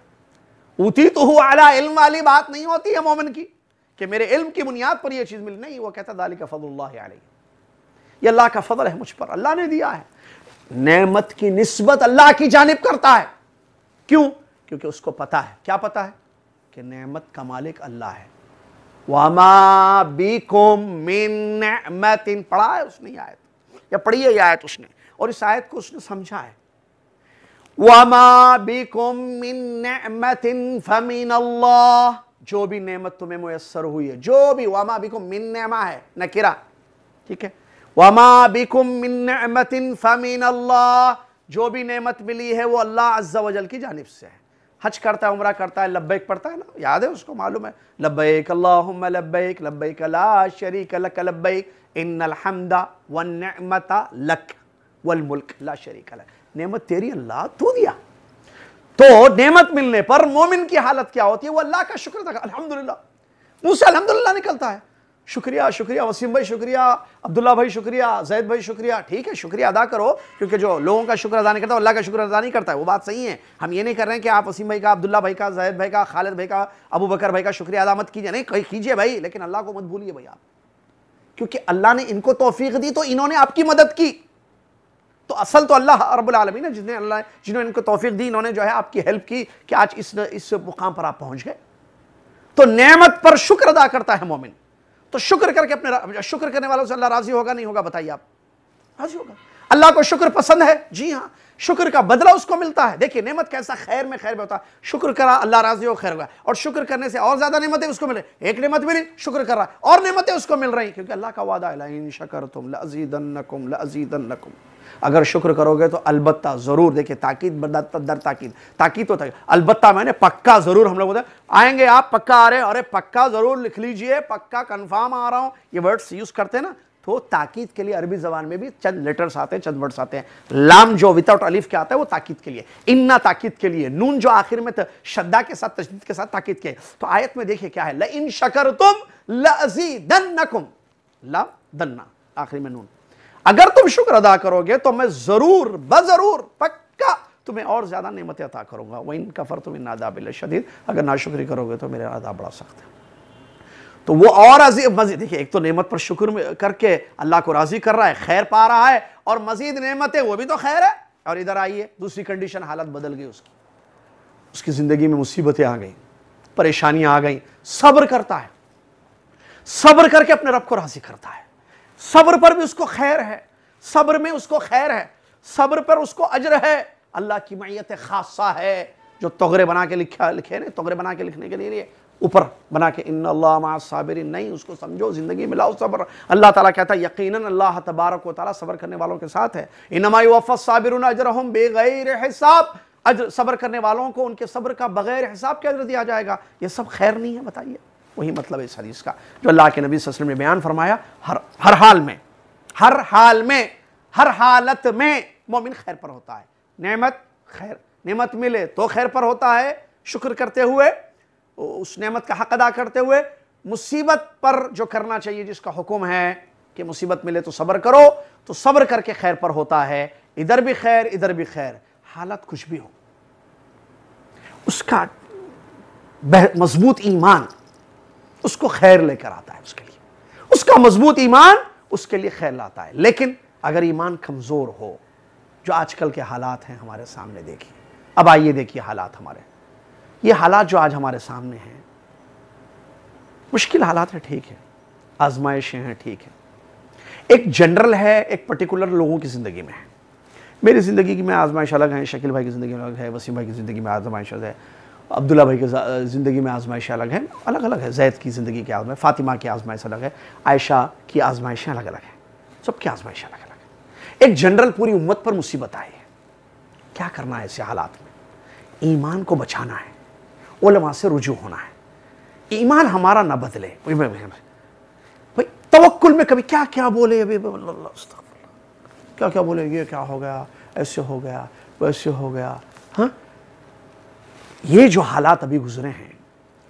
उती तो हुआ, आला इल्म वाली बात नहीं होती है मोमिन की, कि मेरे इल्म की बुनियाद पर यह चीज़ मिली। नहीं, वो कहता दाली का फजल्ला ये अल्लाह का फजल है मुझ पर। अल्लाह ने दिया है। नेमत की नस्बत अल्लाह की जानब करता है। क्यों? क्योंकि उसको पता है। क्या पता है? कि नेमत का मालिक अल्लाह है। वामा बीकुम मिन पढ़ा है उसने आयत? या पढ़ी है आयत उसने? और इस आयत को उसने समझा है। वामा बीकुम मिन फमीन अल्लाह, जो भी नेमत तुम्हें मुयसर हुई है, जो भी वामा बीकुम मिन नेमा है, नकिरा, ठीक है? वमा बिकुम मिन फमीन अल्लाह, जो भी नेमत मिली है वो अल्लाह अज्जा वजल की जानब से है। हज करता है, उम्र करता है, लब्बैक पढ़ता है ना? याद है उसको? मालूम है? लब्बैक अल्लाहुम्मा लब्बैक लब्बैक ला शरीक लक लब्बैक, इन्नल हम्दा वन निअमता लक वल मुल्क, ला शरीक लक। नेमत तेरी अल्लाह तू दिया। तो नेमत मिलने पर मोमिन की हालत क्या होती है? वो अल्लाह का शुक्र था अल्हम्दुलिल्लाह। मुँह से अल्हम्दुलिल्लाह निकलता है। शुक्रिया शुक्रिया, वसीम भाई, शुक्रिया, अब्दुल्ला भाई, शुक्रिया, जैद भाई, शुक्रिया। ठीक है, शुक्रिया अदा करो, क्योंकि जो लोगों का शुक्र अदा नहीं करता, अल्लाह का शुक्र अदा नहीं करता है, वो बात सही है। हम ये नहीं कर रहे हैं कि आप वसीम भाई का, अब्दुल्ला भाई का, जैद भाई का, खालिद भाई का, अबू बकर भाई का शुक्रिया अदा मत कीजिए। नहीं कीजिए भाई, लेकिन अल्लाह को मत भूलिए भाई आप। क्योंकि अल्लाह ने इनको तोफीक दी तो इन्होंने आपकी मदद की। तो असल तो अल्लाह रबालमी है, जिसने अल्लाह, जिन्होंने इनको तोफीक दी, इन्होंने जो है आपकी हेल्प की कि आज इस इस मुकाम पर आप पहुँच गए। तो नेमत पर शुक्र अदा करता है मोमिन। तो शुक्र करके अपने शुक्र करने वालों से अल्लाह राज़ी होगा, नहीं होगा, बताइए आप। राज़ी होगा। अल्लाह को शुक्र पसंद है? जी हाँ। शुक्र का बदला उसको मिलता है। देखिए, नेमत कैसा खैर में खैर में होता है। शुक्र करा, अल्लाह राज़ी हो, खैर होगा और शुक्र करने से और ज़्यादा नेमतें उसको मिले। एक नेमत मिली शुक्र कर रहा और नेमतें उसको मिल रही क्योंकि अल्लाह का वादा है शकर तुम लजीदन नकुम लजीदन्नकुम लजीदन्नकुम अगर शुक्र करोगे तो अलबत्ता ज़रूर, देखिए, ताकीद दर ताकीद। ताकीद तो अलबत्ता मैंने पक्का ज़रूर हम लोग बोलते आएँगे आप, पक्का आ रहे अरे पक्का ज़रूर लिख लीजिए, पक्का कंफर्म आ रहा हूँ। ये वर्ड्स यूज़ करते हैं ना तो ताकीद के लिए अरबी जबान में भी चंद लेटर्स आते हैं, चंद वर्ड्स आते हैं। लाम जो विदाउट अलिफ के आता है, वो ताकीद के लिए। इन्ना ताकीद के लिए। नून जो आखिर में श्रद्धा के साथ तजदीद के साथ ताकीद के। तो आयत में देखिए क्या है। ल इन शकर तुम लजी लजीदन्नकुम। ला दन्ना, आखिरी में नून। अगर तुम शुक्र अदा करोगे तो मैं ज़रूर, बजरूर, पक्का तुम्हें और ज़्यादा नेमतें अदा करूँगा। वह इन कफर तुम इन आदाबिल शदीद। अगर नाशुक्री करोगे तो मेरे आदाब बढ़ा सकते तो वो और अजीब, मजीद, देखिए, एक तो नेमत पर शुक्र करके अल्लाह को राज़ी कर रहा है, खैर पा रहा है, और मजीद नेमत है वो भी तो खैर है। और इधर आइए, दूसरी कंडीशन हालत बदल गई उसकी। उसकी ज़िंदगी में मुसीबतें आ गई, परेशानियाँ आ गई। सब्र करता है। सब्र करके अपने रब को राज़ी करता है। सब्र पर भी उसको खैर है। सब्र में उसको खैर है। सब्र पर उसको अजर है। अल्लाह की मैत खासा है। जो तोगरे बना के लिखा लिखे ने तोगरे बना के लिखने के लिए ऊपर बना के इन अल्लाह साबिर नहीं, उसको समझो, ज़िंदगी में लाओ सब्र। अल्लाह ताला कहता है, यकीनन अल्लाह तबारक ताला सब्र करने वालों के साथ है। इनमाई वफ़ साबिर अजरहम बेगैर हिसाब अजर सब्र करने वालों को उनके सब्र का बगैर हिसाब के अजर दिया जाएगा? ये सब खैर नहीं है, बताइए। वही मतलब है इस हदीस का, जो अल्लाह के नबी वसल्लम ने बयान फरमाया, हर हर हाल में, हर हाल में, हर हालत में मोमिन खैर पर होता है। नेमत खैर, नेमत मिले तो खैर पर होता है, शुक्र करते हुए उस नेमत का हक अदा करते हुए, मुसीबत पर जो करना चाहिए, जिसका हुक्म है कि मुसीबत मिले तो सब्र करो तो सब्र करके खैर पर होता है। इधर भी खैर, इधर भी खैर, हालत कुछ भी हो। उसका मज़बूत ईमान उसको खैर लेकर आता है उसके लिए। उसका मज़बूत ईमान उसके लिए खैर लाता है। लेकिन अगर ईमान कमज़ोर हो, जो आजकल के हालात हैं हमारे सामने देखिए। अब आइए देखिए हालात हमारे। ये हालात जो आज हमारे सामने हैं, मुश्किल हालात है, ठीक है। आजमाइशें हैं, ठीक है। एक जनरल है, एक पर्टिकुलर लोगों की ज़िंदगी में है। मेरी ज़िंदगी की में आजमाइश अलग है, शकील भाई की ज़िंदगी अलग है, वसीम भाई की ज़िंदगी में आजमाइश अलग है। अब्दुल्ला भाई की ज़िंदगी में आजमाइश अलग है अलग अलग है। जैद की ज़िंदगी की आजमाइश, फ़ातिमा की आजमाइश अलग है, आयशा की आजमाइशें अलग अलग हैं। सबकी आजमाइशें अलग अलग है। एक जनरल पूरी उम्मत पर मुसीबत आई है। क्या करना है ऐसे हालात में? ईमान को बचाना है ओलमा से रुजू होना है। ईमान हमारा ना बदले। भाई तवक्कुल में कभी क्या क्या बोले अभी? क्या क्या बोले? ये क्या हो गया? ऐसे हो गया, वैसे हो गया। हाँ? ये जो हालात अभी गुजरे हैं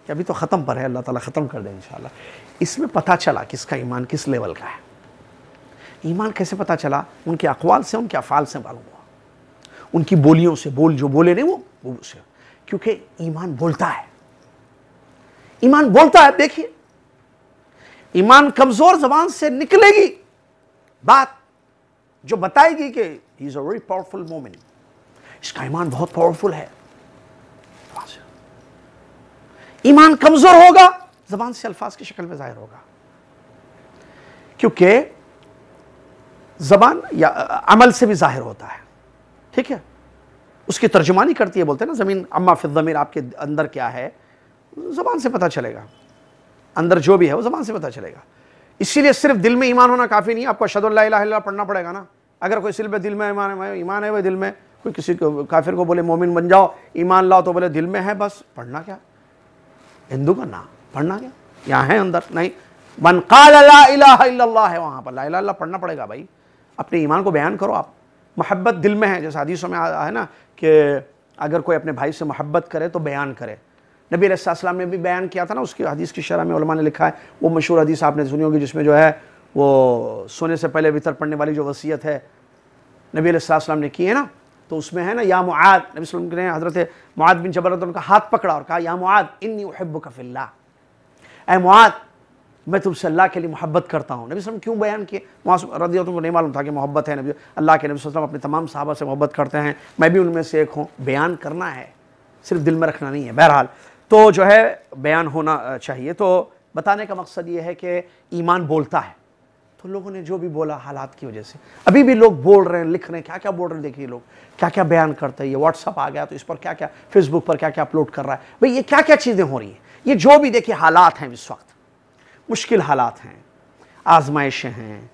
कि अभी तो ख़त्म पर है, अल्लाह ताला ख़त्म कर दे इंशाल्लाह। इसमें पता चला किसका ईमान किस लेवल का है। ईमान कैसे पता चला? उनके अकवाल से, उनके अफ़ाल से मालूम हुआ। उनकी बोलियों से, बोल जो बोले नहीं वो वो से क्योंकि ईमान बोलता है। ईमान बोलता है, देखिए। ईमान कमज़ोर जबान से निकलेगी। बात जो बताएगी कि is a very powerful moment इसका ईमान बहुत पावरफुल है। ईमान कमज़ोर होगा, जबान से अल्फाज की शक्ल में ज़ाहिर होगा। क्योंकि जबान या, अमल से भी ज़ाहिर होता है। ठीक है? उसकी तर्जुमानी करती है, बोलते हैं ना, ज़मीन, अम्मा फिर आपके अंदर क्या है? ज़बान से पता चलेगा। अंदर जो भी है, वो ज़बान से पता चलेगा। इसीलिए सिर्फ़ दिल में ईमान होना काफ़ी नहीं आपको अशद पढ़ना पड़ेगा ना। अगर कोई सिर्फ़ दिल में ईमान है ईमान है वह दिल में। कोई किसी को, काफिर को बोले, मोमिन बन जाओ, ईमान लाओ तो बोले, दिल में है बस, पढ़ना क्या? हिंदू का नाम पढ़ना क्या? यहाँ है अंदर, नहीं। मन काल है वहाँ पर। ला पढ़ना पड़ेगा भाई। अपने ईमान को बयान करो आप। मोहब्बत दिल में है, जैसे हदीसों में है ना कि अगर कोई अपने भाई से मोहब्बत करे तो बयान करे। नबी अलैहिस्सलाम ने भी बयान किया था ना, उसकी हदीस की शरह में ने लिखा है, वो मशहूर हदीस आपने सुनी होगी, जिसमें जो है, वो सोने से पहले वितर पढ़ने वाली जो वसीयत है, नबी अलैहिस्सलाम ने की है ना तो उसमें है ना, या मुआद, नबी वसल्लम ने हज़रत मुआद बिन जबर उनका हाथ पकड़ा और कहा, या मुआद, इन्नी उहब्बु कफ़िल्ला ए मुआद, मैं तुमसे अल्लाह के लिए मोहब्बत करता हूँ। नबी वसल्लम क्यों बयान किए? वहाँ रदी तुमको नहीं मालूम था कि मोहब्बत है नबी। अल्लाह के नबी वसल्लम अपने तमाम साहबा से मोहब्बत करते हैं। मैं भी उनमें से एक हूँ। बयान करना है। सिर्फ़ दिल में रखना नहीं है, बहरहाल। तो जो है, बयान होना चाहिए। तो बताने का मकसद ये है कि ईमान बोलता है। तो लोगों ने जो भी बोला हालात की वजह से। अभी भी लोग बोल रहे हैं लिख रहे हैं क्या क्या बोल रहे हैं देखिए लोग क्या क्या बयान करते हैं ये व्हाट्सअप आ गया तो इस पर क्या क्या फेसबुक पर क्या क्या अपलोड कर रहा है। भाई ये क्या क्या चीज़ें हो रही हैं? ये जो भी देखिए हालात हैं इस वक्त मुश्किल हालात हैं आजमाइशें हैं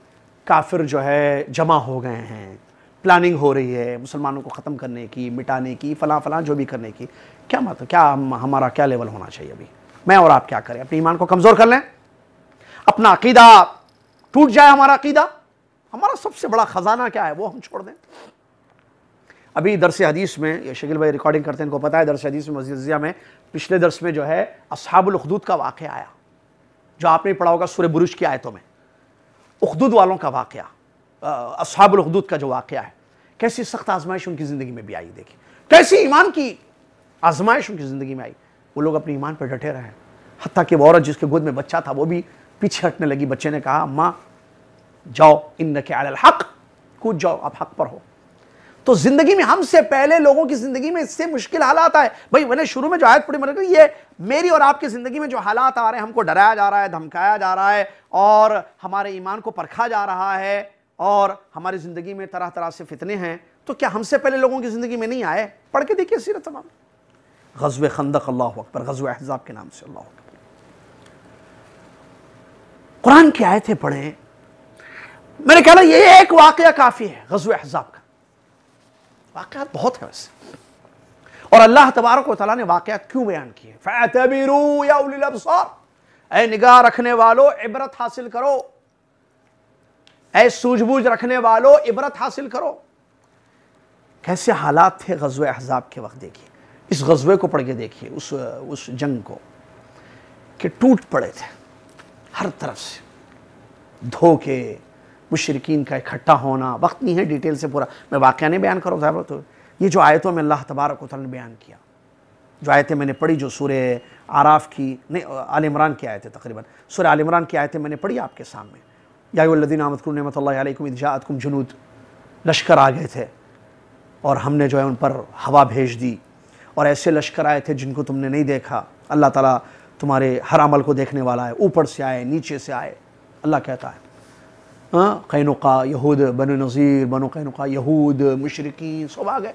काफिर जो है जमा हो गए हैं प्लानिंग हो रही है मुसलमानों को ख़त्म करने की मिटाने की फ़लाँ फ़लाँ जो भी करने की क्या मतलब क्या हम, हमारा क्या लेवल होना चाहिए अभी? मैं और आप क्या करें? अपने ईमान को कमज़ोर कर लें? अपना अकीदा टूट जाए हमारा अकीदा। हमारा सबसे बड़ा ख़जाना क्या है? वो हम छोड़ दें। अभी दरस हदीस में, ये शकील भाई रिकॉर्डिंग करते हैं, इनको पता है, दरस हदीस में, मस्जिद में पिछले दरस में जो है असहाबुलखदूद का वाक़ आया। जो आपने पढ़ा होगा सुर बुरुश की आयतों में। उखदूद वालों का वाक़ असहाबुलखदूद का जो वाक़ है, कैसी सख्त आजमाइश उनकी ज़िंदगी में भी आई देखी कैसी ईमान की आजमाइश उनकी ज़िंदगी में आई। वो लोग अपने ईमान पर डटे रहे हती कि वो औरत जिसके गोद में बच्चा था, वो भी पीछे हटने लगी। बच्चे ने कहा अम्मा जाओ इन के हक, कूद जाओ आप हक पर हो। तो ज़िंदगी में हमसे पहले लोगों की ज़िंदगी में इससे मुश्किल हालात आए। भाई, मैंने शुरू में जो आयत पड़ी मैंने ये मेरी और आपकी ज़िंदगी में जो हालात आ रहे हैं, हमको डराया जा रहा है, धमकाया जा रहा है, और हमारे ईमान को परखा जा रहा है, और हमारी ज़िंदगी में तरह तरह से फितने हैं तो क्या हमसे पहले लोगों की ज़िंदगी में नहीं आए? पढ़ के देखिए सीरत तमाम। गजब खंदक अल्लाह अकबर गजब अहजाब के नाम से अल्लाह कुरान की आयतें पढ़े। मैंने कहा ये एक वाकया काफ़ी है गजब अहजाब का। वाकयात बहुत है वैसे। और अल्लाह तबारक तला ने वाकयात क्यों बयान किए? फैतबिरू या ए निगाह रखने वालों, इबरत हासिल करो। ऐ सूझबूझ रखने वालों, इबरत हासिल करो। कैसे हालात थे गजब अहजाब के वक्त देखिए। इस गजबे को पढ़ के देखिए, उस उस जंग को, कि टूट पड़े थे। हर तरफ़ से। धोखे, मुशरकिन का इकट्ठा होना, वक्त नहीं है डिटेल से पूरा। मैं वाक़ नहीं बयान करूँ साहब तो ये जो आयतों में अल्लाह तबारक ने बयान किया, जो आयतें मैंने पढ़ी, जो सूर आराफ की, नहीं, आल इमरान की आयतें तकरीबन। सूर आल इमरान की आयतें मैंने पढ़ी आपके सामने। यादीन आमदकुम नमतम इजातकुम जुनूद। लश्कर आ गए थे और हमने जो है उन पर हवा भेज दी। और ऐसे लश्कर आए थे जिनको तुमने नहीं देखा। अल्लाह ताला तुम्हारे हर अमल को देखने वाला है, ऊपर से आए, नीचे से आए। अल्लाह कहता है हाँ कैनुका यहूद, बन नज़ीर, बनो कैनुका यहूद, मशरकिन, सब आ गए।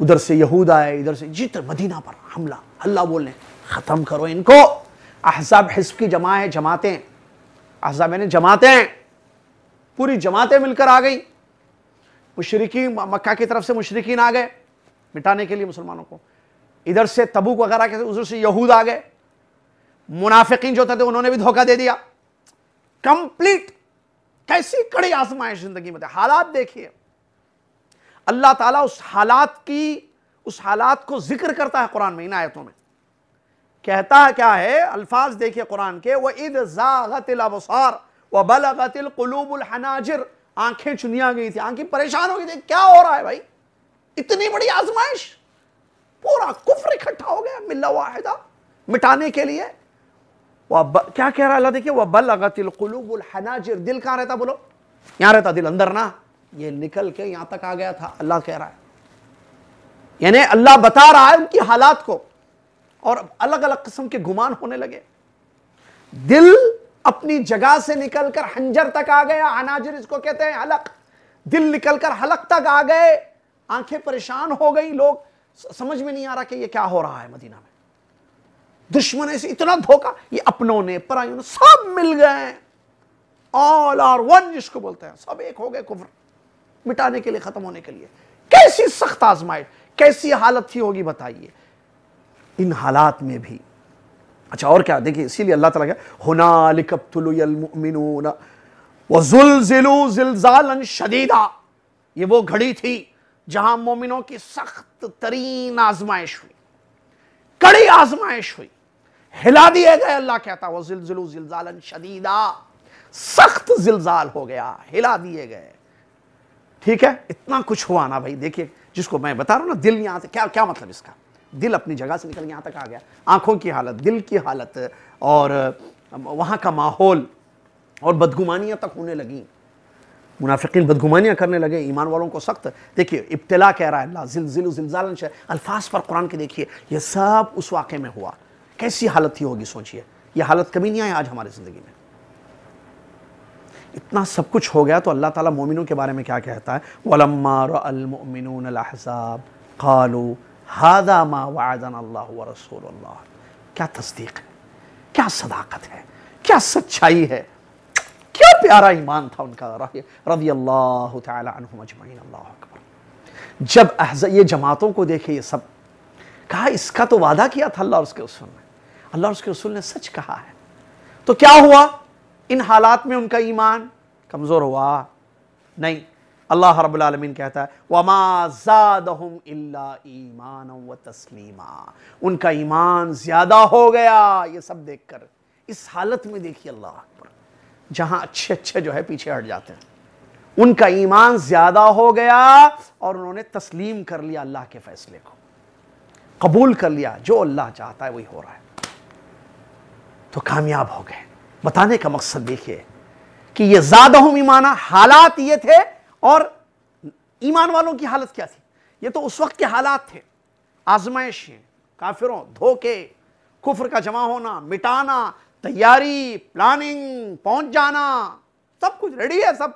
उधर से यहूद आए, इधर से जित मदीना पर हमला हल्ला बोलने, ख़त्म करो इनको। अहजाब हिस्ब की जमा जमातें अहजाब यानी जमातें पूरी जमातें मिलकर आ गई। मुशरकी मक्का की तरफ़ से मुशरकिन आ गए, मिटाने के लिए मुसलमानों को। इधर से तबूक वगैरह के, उधर से यहूद आ गए। मुनाफिकीन जो थे उन्होंने भी धोखा दे दिया। कंप्लीट कैसी कड़ी आजमाइश ज़िंदगी में हालात देखिए। अल्लाह ताला उस हालात की, उस हालात को ज़िक्र करता है कुरान में, इन आयतों में। कहता है, क्या है? अल्फाज देखिए कुरान के, वह ईद जागतिल अबसार व बलगतिल कुलूबुल हनाजिर। आँखें चुनिया गई थी। आँखें परेशान हो गई थी। क्या हो रहा है भाई? इतनी बड़ी आजमाइश? पूरा कुफर इकट्ठा हो गया मिल्ला वाहिदा। मिटाने के लिए क्या कह रहा है? अल्लाह देखिए, वह बल हनाजिर। दिल कहाँ रहता बोलो? यहाँ रहता दिल अंदर ना? ये निकल के यहाँ तक आ गया था, अल्लाह कह रहा है। यानी अल्लाह बता रहा है उनकी हालात को, और अलग अलग किस्म के गुमान होने लगे। दिल अपनी जगह से निकलकर हंजर तक आ गया अनाजिर इसको कहते हैं हलक। दिल निकलकर हलक तक आ गए। आँखें परेशान हो गई लोग। समझ में नहीं आ रहा कि ये क्या हो रहा है मदीना में। दुश्मन से इतना धोखा, ये अपनों ने, पराइयों ने, सब मिल गए ऑल आर वन जिसको बोलते हैं। सब एक हो गए कुफर, मिटाने के लिए, खत्म होने के लिए। कैसी सख्त आजमाइश, कैसी हालत थी होगी, बताइए। इन हालात में भी। अच्छा और क्या? देखिए, इसीलिए अल्लाह ताला जिलजालन शदीदा। ये वो घड़ी थी जहाँ मोमिनों की सख्त तरीन आजमाइश हुई। कड़ी आजमाइश हुई। हिला दिए गए, अल्लाह कहता, वो जिलजिलू जिलजालन शदीदा, सख्त जिलजाल हो गया, हिला दिए गए। ठीक है? इतना कुछ हुआ ना भाई, देखिए, जिसको मैं बता रहा हूँ ना, दिल यहाँ से, क्या क्या मतलब इसका? दिल अपनी जगह से निकल, यहाँ तक आ गया। आँखों की हालत, दिल की हालत, और वहाँ का माहौल, और बदगुमानियाँ तक होने लगी। मुनाफिकीन बदगुमानियाँ करने लगे, ईमान वालों को सख्त। देखिए, इब्तला कह रहा है, अल्लाह, जिलजिल जिलजालन अल्फाज पर कुरान के देखिए, ये सब उस वाक़े में हुआ। कैसी हालत ही होगी, सोचिए। ये हालत कभी नहीं आई आज हमारी ज़िंदगी में। इतना सब कुछ हो गया तो अल्लाह ताला मोमिनों के बारे में क्या कहता है? वलम्मारमिनसाब खालू हादा मा वादन अल्लाह रसूल अल्लाह क्या तस्दीक है? क्या सदाकत है? क्या सच्चाई है? क्या प्यारा ईमान था उनका रदी अल्लाह तजमैन अल्लाह अकबर। जब ये जमातों को देखे ये सब, कहा इसका तो वादा किया था अल्लाह उसके ने अल्लाह उसके रसूल ने सच कहा है। तो क्या हुआ? इन हालात में उनका ईमान कमज़ोर हुआ। नहीं, अल्लाह रबालमीन कहता है वमाजादहम ईमान व तस्लीमा। उनका ईमान ज़्यादा हो गया, ये सब देखकर। इस हालत में देखिए अल्लाह अकबर, जहाँ अच्छे अच्छे जो है पीछे हट जाते हैं। उनका ईमान ज़्यादा हो गया और उन्होंने तस्लीम कर लिया अल्लाह के फैसले को। कबूल कर लिया, जो अल्लाह चाहता है वही हो रहा है। तो कामयाब हो गए। बताने का मकसद देखिए कि ये ज़्यादा हम ईमाना हालात ये थे और ईमान वालों की हालत क्या थी? ये तो उस वक्त के हालात थे। आजमाइशें, काफिरों, धोखे, कुफर का जमा होना, मिटाना, तैयारी, प्लानिंग, पहुँच जाना, सब कुछ रेडी है सब।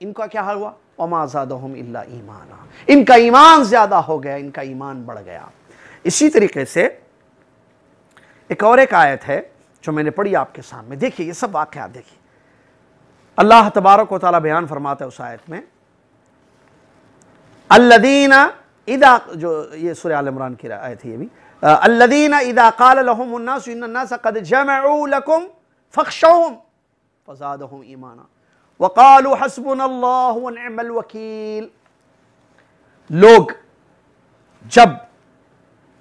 इनका क्या हाल हुआ? ओमाजादहम इल्ला ईमाना। इनका ईमान ज़्यादा हो गया, इनका ईमान बढ़ गया। इसी तरीके से एक और एक आयत है जो मैंने पढ़ी आपके सामने। देखिए, ये सब वाक्यात देखिए। अल्लाह तबारक वाली बयान फरमाता है उस आयत में, अल्लदीना इदा जो ये सुर आल इमरान की आयत है ये भी, अल्लदीना इदा काल जमऊ लकुम फख्शहुम फजादहुम ईमाना वकालु हस्बुनल्लाहु व वकील। लोग, जब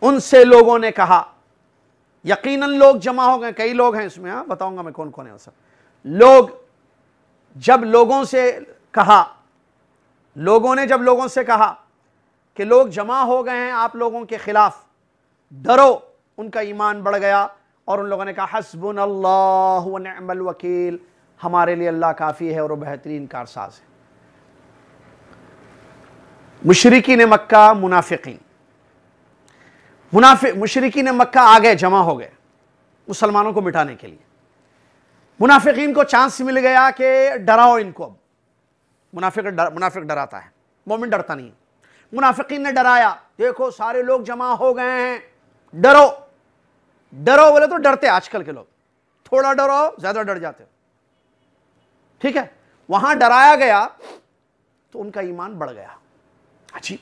उनसे लोगों ने कहा यकीनन लोग जमा हो गए, कई लोग हैं इसमें हाँ बताऊँगा मैं कौन कौन है सब लोग, जब लोगों से कहा, लोगों ने जब लोगों से कहा कि लोग जमा हो गए हैं आप लोगों के खिलाफ, डरो, उनका ईमान बढ़ गया और उन लोगों ने कहा हसबुन अल्लाह वकील, हमारे लिए अल्लाह काफ़ी है और वो बेहतरीन कारसाज है। मुशरकी ने मक्का मुनाफिकीन। मुनाफिक मुशरकी ने मक्का आ गए जमा हो गए मुसलमानों को मिटाने के लिए। मुनाफिकीन को चांस मिल गया कि डराओ इनको अब। मुनाफिक डर, मुनाफिक डराता है। मोमिन डरता नहीं मुनाफिकीन ने डराया देखो सारे लोग जमा हो गए हैं डरो। डरो बोले तो डरते आजकल के लोग। थोड़ा डरो ज़्यादा डर जाते ठीक है? वहाँ डराया गया तो उनका ईमान बढ़ गया। अजी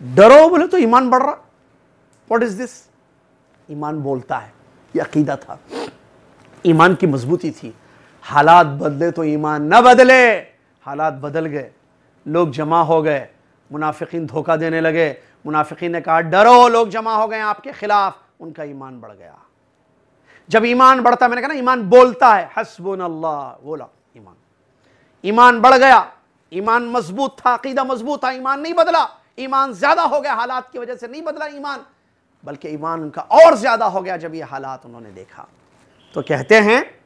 डरो बोले तो ईमान बढ़ रहा। व्हाट इज़ दिस ईमान बोलता है। यह अकीदा था। ईमान की मजबूती थी। हालात बदले तो ईमान ना बदले। हालात बदल गए। लोग जमा हो गए। मुनाफिकीन धोखा देने लगे। मुनाफिकीन ने कहा, डरो, लोग जमा हो गए आपके खिलाफ। उनका ईमान बढ़ गया। जब ईमान बढ़ता, मैंने कहा ना, ईमान बोलता है। हसबुन अल्लाह बोला, ईमान। ईमान बढ़ गया। ईमान मज़बूत था, अकीदा मज़बूत था। ईमान नहीं बदला। ईमान ज़्यादा हो गया। हालात की वजह से नहीं बदला ईमान। बल्कि ईमान उनका और ज़्यादा हो गया जब ये हालात उन्होंने देखा। तो कहते हैं,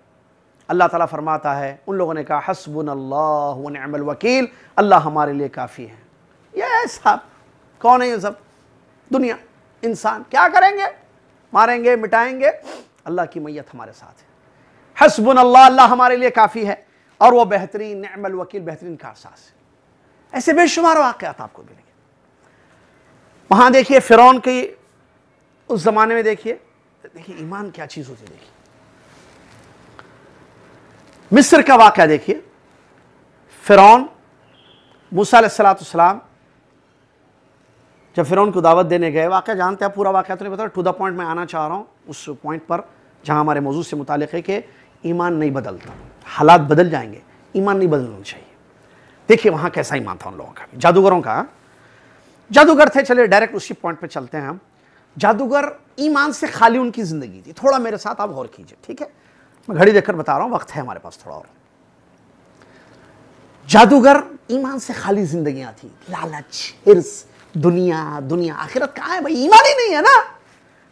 अल्लाह ताला फरमाता है, उन लोगों ने कहा हसबुन अल्लाह वकील, अल्लाह हमारे लिए काफ़ी है। ये साहब कौन है ये सब? दुनिया, इंसान, क्या करेंगे? मारेंगे, मिटाएँगे? अल्लाह की मैयत हमारे साथ है। हसबुन अल्लाह अल्लाह हमारे लिए काफ़ी है। और वह बेहतरीन नमल वकील, बेहतरीन कारसाज है। ऐसे बेशुमार वाक़ात आपको मिलेंगे। वहाँ देखिए, फ़िरौन की उस ज़माने में देखिए देखिए ईमान क्या चीज़ होती है, देखिए। मिस्र का वाक़ देखिए। फ़िरौन, मूसा सलाम, जब फ़िरौन को दावत देने गए वाक़ जानते हैं पूरा वाक़ तो नहीं पता टू द पॉइंट में आना चाह रहा हूँ, उस पॉइंट पर, जहाँ हमारे मौजू से मुतल है कि ईमान नहीं बदलता। हालात बदल जाएँगे, ईमान नहीं बदलना चाहिए। देखिए वहाँ कैसा ईमान था उन लोगों का जादूगरों का जादूगर थे चले डायरेक्ट उसी पॉइंट पर चलते हैं हम। जादूगर ईमान से खाली उनकी ज़िंदगी थी। थोड़ा मेरे साथ आप गौर कीजिए, ठीक है? मैं घड़ी देखकर बता रहा हूँ, वक्त है हमारे पास थोड़ा और। जादूगर ईमान से खाली जिंदगियाँ थी। लालच, हिर्स, दुनिया दुनिया, आखिरत कहाँ है भाई? ईमान ही नहीं है ना।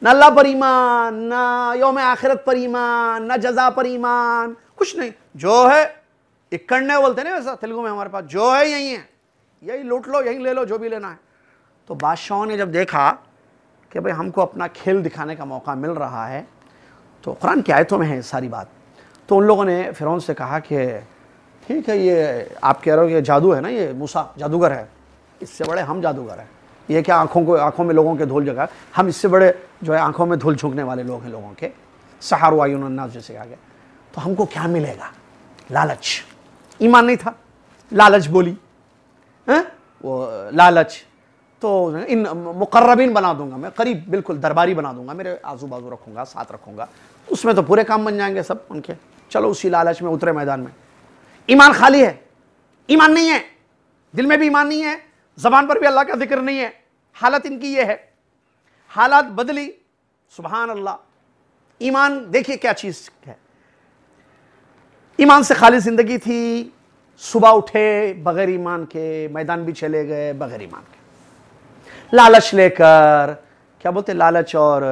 ना अल्लाह पर ईमान, न योम आखिरत पर ईमान, ना जजा पर ईमान, कुछ नहीं। जो है इक्कड़ने बोलते ना वैसा, तेलुगु में हमारे पास, जो है, यही है। यही लूट लो, यही ले लो, जो भी लेना है। तो बादशाहों ने जब देखा कि भाई हमको अपना खेल दिखाने का मौका मिल रहा है। तो कुरान की आयतों में है सारी बात। तो उन लोगों ने फिर से कहा कि, ठीक है, ये आप कह रहे हो ये जादू है ना, ये मूसा जादूगर है। इससे बड़े हम जादूगर हैं। ये क्या आँखों को, आँखों में लोगों के धूल जगह हम इससे बड़े जो है आँखों में धूल झुकने वाले लोग हैं लोगों के। सहार वायुन्नास जैसे आगे। तो हमको क्या मिलेगा? लालच। ईमान नहीं था। लालच बोली। है? वो, लालच। तो इन मुकर्रबीन बना दूँगा मैं, करीब बिल्कुल दरबारी बना दूँगा, मेरे आजू बाजू रखूँगा, साथ रखूँगा। उसमें तो पूरे काम बन जाएँगे सब उनके। चलो उसी लालच में उतरे मैदान में। ईमान खाली है। ईमान नहीं है। दिल में भी ईमान नहीं है। जबान पर भी अल्लाह का ज़िक्र नहीं है। हालत इनकी ये है। हालात बदली। सुबहान अल्लाह ईमान, देखिए क्या चीज़ है। ईमान से खाली ज़िंदगी थी। सुबह उठे, बगैर ईमान के मैदान भी चले गए, बगैर ईमान के। लालच लेकर, क्या बोलते लालच और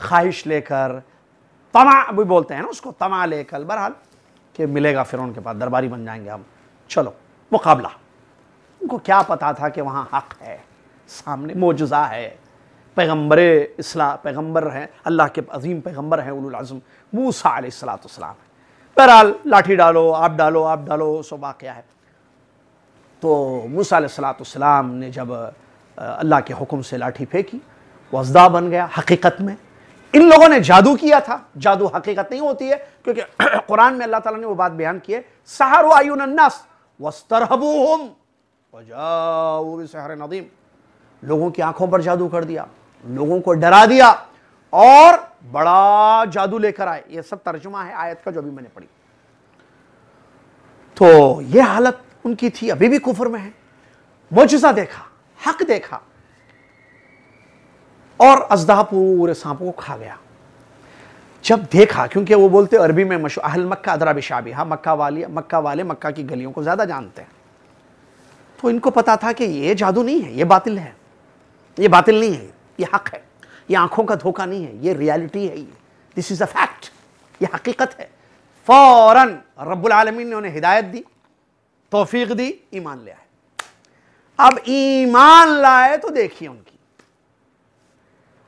ख्वाहिश लेकर, तमा भी बोलते हैं ना उसको, तमा लेकर, बहरहाल, कि मिलेगा फिर उनके पास, दरबारी बन जाएँगे हम। चलो, मुकाबला। उनको क्या पता था कि वहाँ हक है, सामने मोजा है। पैगंबर इसला पैगंबर हैं, अल्लाह के अजीम पैगंबर हैं उलज़म मूसा सलाम। बहरहाल, लाठी डालो, आप डालो आप डालो, सो वाक़ है। तो मूसा सलाम ने जब अल्लाह के हुक्म से लाठी फेंकी वजदा बन गया हकीकत में। इन लोगों ने जादू किया था। जादू हकीकत नहीं होती है, क्योंकि (clears throat) कुरान में अल्लाह ताला ने वो बात बयान की है, सहारो आयुनन्नास वस्तरहबूहुम नदीम लोगों की आँखों पर जादू कर दिया, लोगों को डरा दिया, और बड़ा जादू लेकर आए। ये सब तर्जुमा है आयत का जो भी मैंने पढ़ी। तो ये हालत उनकी थी, अभी भी कुफर में है। मोजा देखा। हक देखा। और अजदा पूरे सांपों को खा गया। जब देखा, क्योंकि वो बोलते, अरबी में मशहूर अहल मक्का अदरा बिशाबी हाँ मक्का वाली, मक्का वाले मक्का की गलियों को ज़्यादा जानते हैं। तो इनको पता था कि ये जादू नहीं है, ये बातिल है। ये बातिल नहीं है, ये हक है। ये आँखों का धोखा नहीं है, ये रियलिटी है ये। दिस इज़ अ फैक्ट ये हकीकत है। फ़ौरन रब्बुल आलमीन ने उन्हें हिदायत दी, तौफीक दी, ईमान ले आए। अब ईमान लाए तो देखिए उनकी।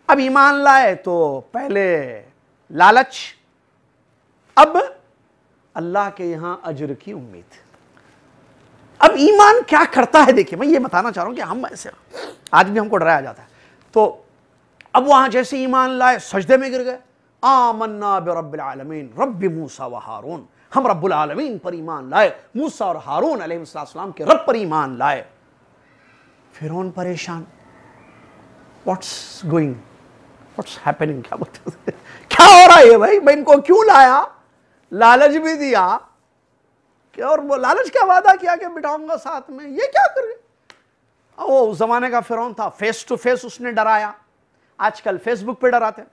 अब ईमान लाए तो पहले लालच, अब अल्लाह के यहाँ अजर की उम्मीद। अब ईमान क्या करता है देखिए, मैं ये बताना चाह रहा हूँ कि हम ऐसे, आज भी हमको डराया जाता है। तो अब वहाँ जैसे ईमान लाए, सजदे में गिर गए। आमन्ना रब्बिल आलमीन, रब्बी मूसा व हारून। हम रब्बुल आलमीन पर ईमान लाए, मूसा और हारून अलैहिस्सलाम के रब पर ईमान लाए। फिर परेशान। व्हाट्स गोइंग व्हाट्स हैपनिंग क्या बोलते क्या हो रहा है भाई? मैं इनको क्यों लाया? लालच भी दिया। क्या और वो लालच क्या वादा किया कि बिठाऊँगा साथ में? ये क्या कर वो उस जमाने का फिरौन था। फेस टू फेस उसने डराया। आजकल फेसबुक पे डराते हैं।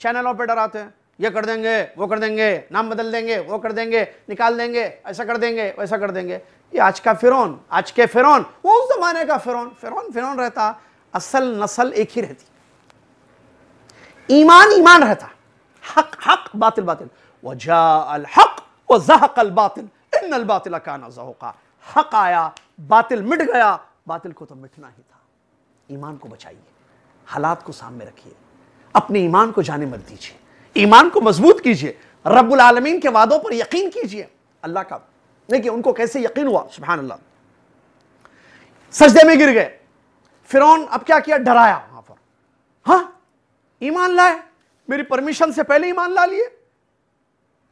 चैनलों पे डराते हैं। ये कर देंगे, वो कर देंगे, नाम बदल देंगे, वो कर देंगे, निकाल देंगे, ऐसा कर देंगे, वैसा कर देंगे। ये आज का फिरौन, आज के फिरौन वो उस जमाने का फिरौन फिरौन फिरौन रहता, असल नस्ल एक ही रहती। ईमान ईमान रहता। हक हक, बातिल बातिल। वजा अल हक, व जहक अल बातिल। इन अल बातिल काना जहुका। हक आया, बातिल मिट गया, बातिल को तो मिटना ही था। ईमान को बचाइए, हालात को सामने रखिए। अपने ईमान को जाने मत दीजिए। ईमान को मज़बूत कीजिए। रब्बुल आलमीन के वादों पर यकीन कीजिए। अल्लाह का। देखिए उनको कैसे यकीन हुआ? सुबहान अल्लाह सजदे में गिर गए। फिर अब क्या किया? डराया वहाँ पर। हाँ? ईमान लाए। मेरी परमिशन से पहले ईमान ला लिए।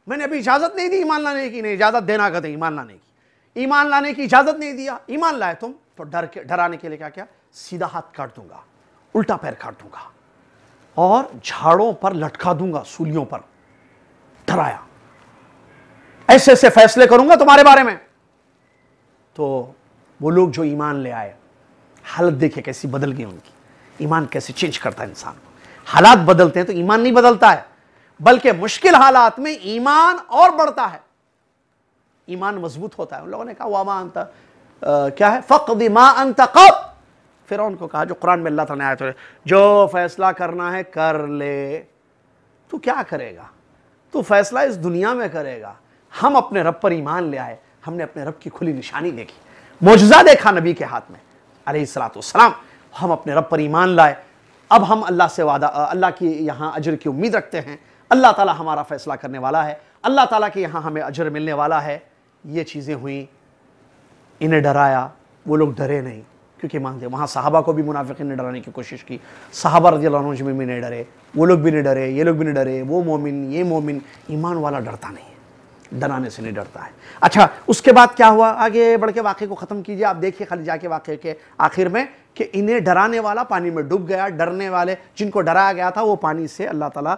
मैंने अभी इजाज़त नहीं दी ईमान लाने की। नहीं, इजाज़त देना कहते ईमान लाने की। ईमान लाने की इजाज़त नहीं दिया। ईमान लाए तुम तो डर के डराने के लिए क्या क्या? सीधा हाथ काट दूँगा। उल्टा पैर काट दूँगा। और झाड़ों पर लटका दूँगा, सूलियों पर। डराया ऐसे ऐसे फैसले करूँगा तुम्हारे बारे में। तो वो लोग जो ईमान ले आए, हालत देखे कैसी बदल गई उनकी। ईमान कैसे चेंज करता है इंसान को। हालात बदलते हैं तो ईमान नहीं बदलता है। बल्कि मुश्किल हालात में ईमान और बढ़ता है। ईमान मज़बूत होता है। उन लोगों ने कहा वामा अंत क्या है? फ़क़ मा अंत कब फिर उनको कहा, जो कुरान में अल्लाह ने आया तो जो फैसला करना है कर ले। तू क्या करेगा? तू फैसला इस दुनिया में करेगा। हम अपने रब पर ईमान ले आए। हमने अपने रब की खुली निशानी देखी। मोजा देखा नबी के हाथ में अरे सलाम हम अपने रब पर ईमान लाए। अब हम अल्लाह से वादा अल्लाह की यहाँ अजर की उम्मीद रखते हैं। अल्लाह ताला हमारा फैसला करने वाला है। अल्लाह ताला के यहाँ हमें अजर मिलने वाला है। ये चीज़ें हुई। इन्हें डराया। वो लोग डरे नहीं। क्योंकि मानते वहाँ साहबा को भी मुनाफिक ने डराने की कोशिश की। साहबा रज़ी अल्लाह में नहीं डरे, वो लोग भी नहीं डरे, ये लोग भी नहीं डरे, वो मोमिन, ये मोमिन, ईमान वाला डरता नहीं है, डराने से नहीं डरता है। अच्छा उसके बाद क्या हुआ? आगे बढ़ के वाक़े को ख़त्म कीजिए, आप देखिए खाली जाके वाक़े के आखिर में। कि इन्हें डराने वाला पानी में डूब गया, डरने वाले जिनको डराया गया था, वो पानी से अल्लाह ताला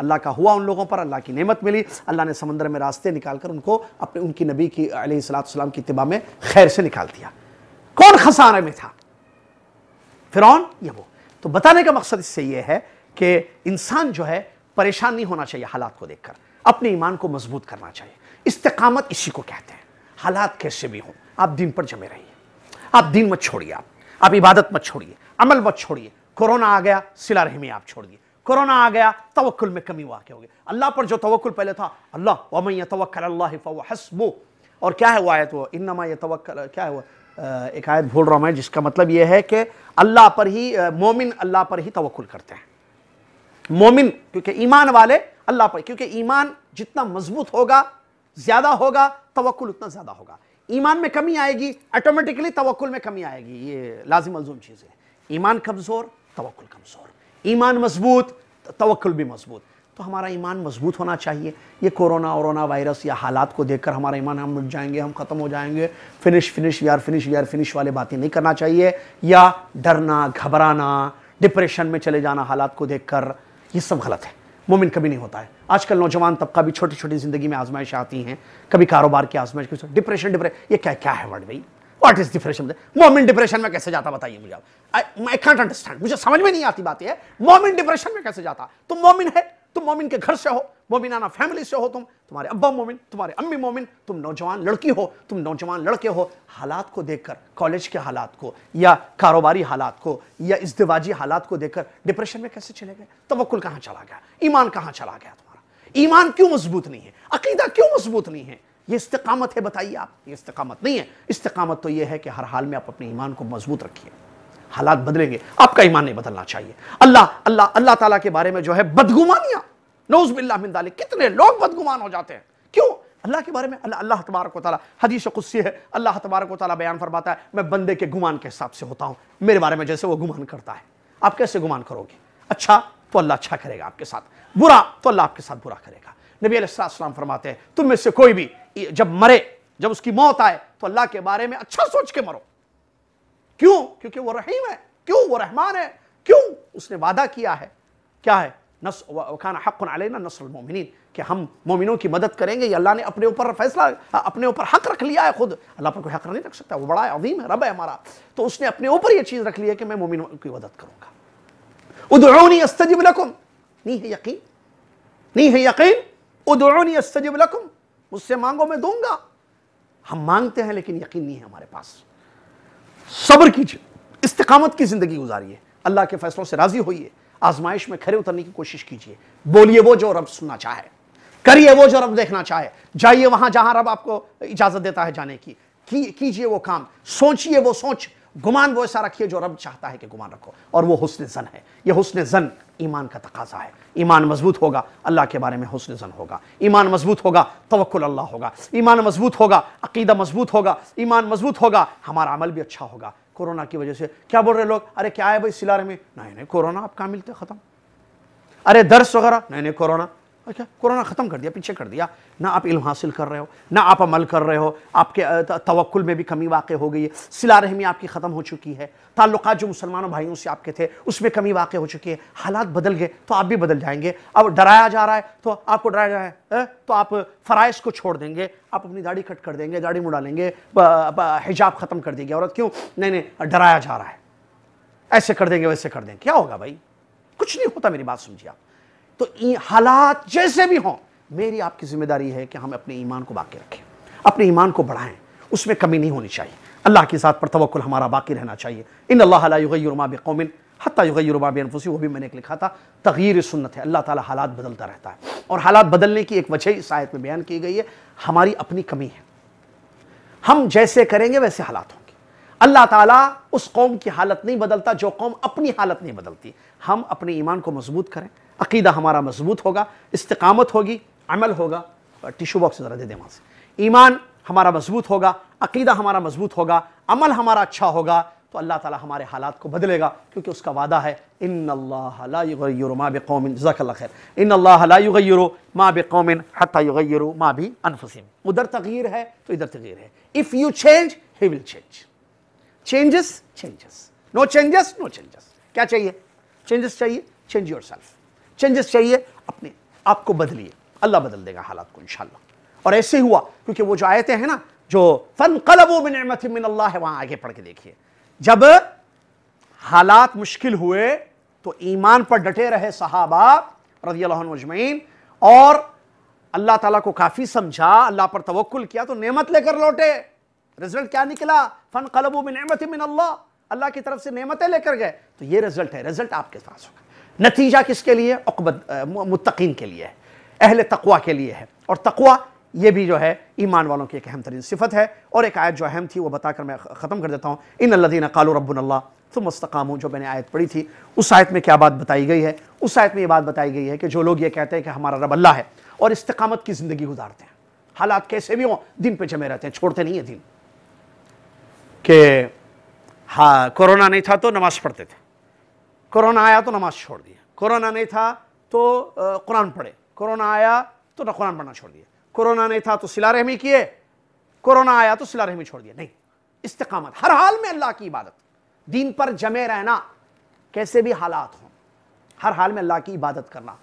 अल्लाह का हुआ उन लोगों पर, अल्लाह की नेमत मिली। अल्लाह ने समंदर में रास्ते निकाल कर उनको अपने, उनकी नबी की सलाम की इतबा में खैर से निकाल दिया। कौन खसारे में था? फिर ये वो? तो बताने का मकसद इससे ये है कि इंसान जो है, परेशान नहीं होना चाहिए हालात को देखकर। अपने ईमान को मज़बूत करना चाहिए। इस्तकामत इसी को कहते हैं। हालात कैसे भी हों, आप दिन पर जमे रहिए। आप दिन मत छोड़िए आप। आप इबादत मत छोड़िए, अमल मत छोड़िए। कोरोना आ गया, सिला रहमी आप छोड़ दिए कोरोना आ गया, तवक्कुल में कमी वाक़ होगी। अल्लाह पर जो तवक्कुल पहले था, अल्लाह वमैया तवक्ल अल्लाह हसबो और क्या है वो आयत वो? इन्नमा ये तवक्ल क्या है वो? एक आयत भूल रहा हूँ मैं, जिसका मतलब ये है कि अल्लाह पर ही मोमिन अल्लाह पर ही तवक्कुल करते हैं। मोमिन, क्योंकि ईमान वाले अल्लाह पर, क्योंकि ईमान जितना मज़बूत होगा ज़्यादा होगा तवक्ल उतना ज़्यादा होगा। ईमान में कमी आएगी ऑटोमेटिकली तवक्ल में कमी आएगी। ये लाजिम मलजूम चीज़ है। ईमान कमज़ोर तवक्ल कमज़ोर। ईमान मज़बूत तवक्ल भी मज़बूत। तो हमारा ईमान मज़बूत होना चाहिए। ये कोरोना, वरोना वायरस, या हालात को देखकर हमारा ईमान, हम मिट जाएँगे, हम ख़त्म हो जाएँगे। फिनिश फिनिश, यार फिनिश यार, फिनिश वाले बातें नहीं करना चाहिए। या डरना, घबराना डिप्रेशन में चले जाना हालात को देखकर, ये सब गलत है। मोमिन कभी नहीं होता है। आजकल नौजवान तबका भी छोटी छोटी ज़िंदगी में आजमाइश आती हैं, कभी कारोबार की आजमाइश, कभी डिप्रेशन डिप्रेशन ये क्या क्या है वर्ड भाई? व्हाट इज़ डिप्रेशन मोमिन डिप्रेशन में कैसे जाता, बताइए मुझे आई कांट अंडरस्टैंड मुझे समझ में नहीं आती बात है मोमिन डिप्रेशन में कैसे जाता? तुम मोमिन है, तुम मोमिन के घर से हो मोमिनाना फैमिली से हो तुम, तुम्हारे अब्बा मोमिन, तुम्हारे अम्मी मोमिन, तुम नौजवान लड़की हो, तुम नौजवान लड़के हो, हालात को देखकर कॉलेज के हालात को, या कारोबारी हालात को, या इज्तवाजी हालात को देखकर डिप्रेशन में कैसे चले गए? तवक्कुल कहाँ चला गया? ईमान कहाँ चला गया? ईमान क्यों मज़बूत नहीं है? अकीदा क्यों मज़बूत नहीं है? ये इस्तकामत है, बताइए आप। ये इस्तकामत नहीं है। इस्तकामत तो ये है कि हर हाल में आप अपने ईमान को मज़बूत रखिए। हालात बदलेंगे। आपका ईमान नहीं बदलना चाहिए। अल्लाह अल्लाह अल्लाह ताला के बारे में जो है बदगुमानियाँ। नौज बिल्ला कितने लोग बदगुमान हो जाते हैं। क्यों? अल्लाह के बारे में, अल्लाह अल्लाह तबारक ताला। हदीस है। अल्लाह तबारक बयान फरमाता है, मैं बंदे के गुमान के हिसाब से होता हूँ। मेरे बारे में जैसे वो गुमान करता है। आप कैसे गुमान करोगे? अच्छा तो अल्लाह अच्छा करेगा आपके साथ। बुरा तो अल्लाह आपके साथ बुरा करेगा। नबी अलैहिस्सलाम फरमाते हैं, तुम में से कोई भी जब मरे, जब उसकी मौत आए तो अल्लाह के बारे में अच्छा सोच के मरो। क्यों? क्योंकि वो रहीम है। क्यों? वो रहमान है। क्यों? उसने वादा किया है। क्या है? नस खाना हक अलैना मोमिन कि हम मोमिनों की मदद करेंगे, ये अल्लाह ने अपने ऊपर फैसला अपने ऊपर हक रख लिया है खुद। अल्लाह पर कोई हक नहीं रख सकता। वो बड़ा अवीम है, रब है हमारा। तो उसने अपने ऊपर ये चीज़ रख ली है कि मैं मोमिनों की मदद करूँगा। उदौनी अस्तजिब लकुम नहीं है यकीन नहीं है यकीन उदौनी अस्तजिब लकुम मुझसे मांगो मैं दूँगा हम मांगते हैं लेकिन यकीन नहीं है हमारे पास सब्र कीजिए इस्तकामत की ज़िंदगी गुजारिए अल्लाह के फैसलों से राज़ी होइए आजमाइश में खड़े उतरने की कोशिश कीजिए बोलिए वो जो रब सुनना चाहे करिए वो जो रब देखना चाहे जाइए वहाँ जहाँ रब आपको इजाज़त देता है जाने की कीजिए वो काम सोचिए वो सोच गुमान वो ऐसा रखिए जो रब चाहता है कि गुमान रखो। और वो हुस्न जन है। ये हुस्न जन ईमान का तकाजा है। ईमान मज़बूत होगा, अल्लाह के बारे में हुस्न जन होगा। ईमान मज़बूत होगा, तवक्कुल अल्लाह होगा। ईमान मज़बूत होगा, अकीदा मज़बूत होगा। ईमान मज़बूत होगा, हमारा अमल भी अच्छा होगा। कोरोना की वजह से क्या बोल रहे लोग? अरे क्या है भाई सिलारे में? नहीं नहीं, कोरोना आप कहाँ मिलते ख़त्म। अरे दर्श वगैरह? नहीं नहीं, कोरोना। अच्छा कोरोना ख़त्म कर दिया, पीछे कर दिया। ना आप इल्म हासिल कर रहे हो, ना आप अमल कर रहे हो, आपके तवक्ल में भी कमी वाक़ हो गई है। सिला रहमी आपकी ख़त्म हो चुकी है। ताल्लुक जो मुसलमानों भाइयों से आपके थे, उसमें कमी वाक़ हो चुकी है। हालात बदल गए तो आप भी बदल जाएँगे। अब डराया जा रहा है तो आपको डराया जा रहा है तो आप फ़राइज़ को छोड़ देंगे। आप अपनी दाढ़ी कट कर देंगे, दाढ़ी मुड़ा लेंगे हिजाब ख़त्म कर देंगे। औरत क्यों? नहीं नहीं, डराया जा रहा है। ऐसे कर देंगे, वैसे कर देंगे। क्या होगा भाई? कुछ नहीं होता, मेरी बात समझिए आप। तो हालात जैसे भी हों, मेरी आपकी ज़िम्मेदारी है कि हम अपने ईमान को बाकी रखें, अपने ईमान को बढ़ाएँ, उसमें कमी नहीं होनी चाहिए। अल्लाह के साथ पर तवक्ल हमारा बाकी रहना चाहिए। इन अल्लाह कौमिन हत्याफूसी वो भी मैंने एक लिखा था तगीर सुन्नत है, अल्लाह ताला हालात बदलता रहता है। और हालात बदलने की एक वजह इस आयत में बयान की गई है, हमारी अपनी कमी है। हम जैसे करेंगे, वैसे हालात होंगे। अल्लाह ताला उस कौम की हालत नहीं बदलता, जो कौम अपनी हालत नहीं बदलती। हम अपने ईमान को मज़बूत करें अकीदा हमारा मज़बूत होगा, इस्तकामत होगी, अमल होगा। टिशू बॉक्स ज़रा दे दें वहाँ से। ईमान हमारा मज़बूत होगा, अकीदा हमारा मज़बूत होगा, अमल हमारा अच्छा होगा तो अल्लाह ताला हमारे हालात को बदलेगा, क्योंकि उसका वादा है इन अल्लाह मा बेकौमिन। खैर। इन अल्लाह मा बेकौमिन हत्ता मा भी अनफसिम। उधर तगीर है तो इधर तगीर है। If you change he will change changes changes no changes no changes क्या चाहिए? चेंजेस चाहिए? चेंज योर सेल्फ चेंजेस चाहिए, अपने आप को बदलिए। अल्लाह बदल देगा हालात को, इंशाल्लाह। और ऐसे हुआ, क्योंकि वो जो आयतें हैं ना, जो फन कलबो मिन अल्लाह है वहाँ आगे पढ़ के देखिए। जब हालात मुश्किल हुए तो ईमान पर डटे रहे सहाबा रज़ी और अल्लाह ताला को काफ़ी समझा, अल्लाह पर तवक्ल किया तो नेमत लेकर लौटे। रिज़ल्ट क्या निकला? फन कलबो मिन अल्लाह अल्लाह की तरफ़ से नेमतें लेकर गए। तो ये रिज़ल्ट है, रिज़ल्ट आपके पास होगा। नतीजा किसके लिए मुतकीन के लिए है। अहल तकवा के लिए है। और तकवा, ये भी जो है, ईमान वालों की एक अहम तरीन सिफत है। और एक आयत जो अहम थी, वो बताकर मैं ख़त्म कर देता हूँ। इन अल्लादीन कालू रब्बुल्ला तो मस्तकाम जो मैंने आयत पढ़ी थी, उस आयत में क्या बात बताई गई है? उस आयत में ये बात बताई गई है कि जो लोग ये कहते हैं कि हमारा रब अल्लाह है, और इस्तकामत की ज़िंदगी गुजारते हैं। हालात कैसे भी हों, दिन पे जमे रहते हैं, छोड़ते नहीं है दिन। के हाँ कोरोना नहीं था तो नमाज़ पढ़ते थे। कोरोना आया तो नमाज़ छोड़ दिया। कोरोना नहीं था तो कुरान पढ़े। कोरोना आया तो कुरान पढ़ना छोड़ दिया। कोरोना नहीं था तो सिला रहमी किए। कोरोना आया तो सिला रहमी छोड़ दिया। नहीं, इस्तकामत। हर हाल में अल्लाह की इबादत। दीन पर जमे रहना, कैसे भी हालात हों, हर हाल में अल्लाह की इबादत करना।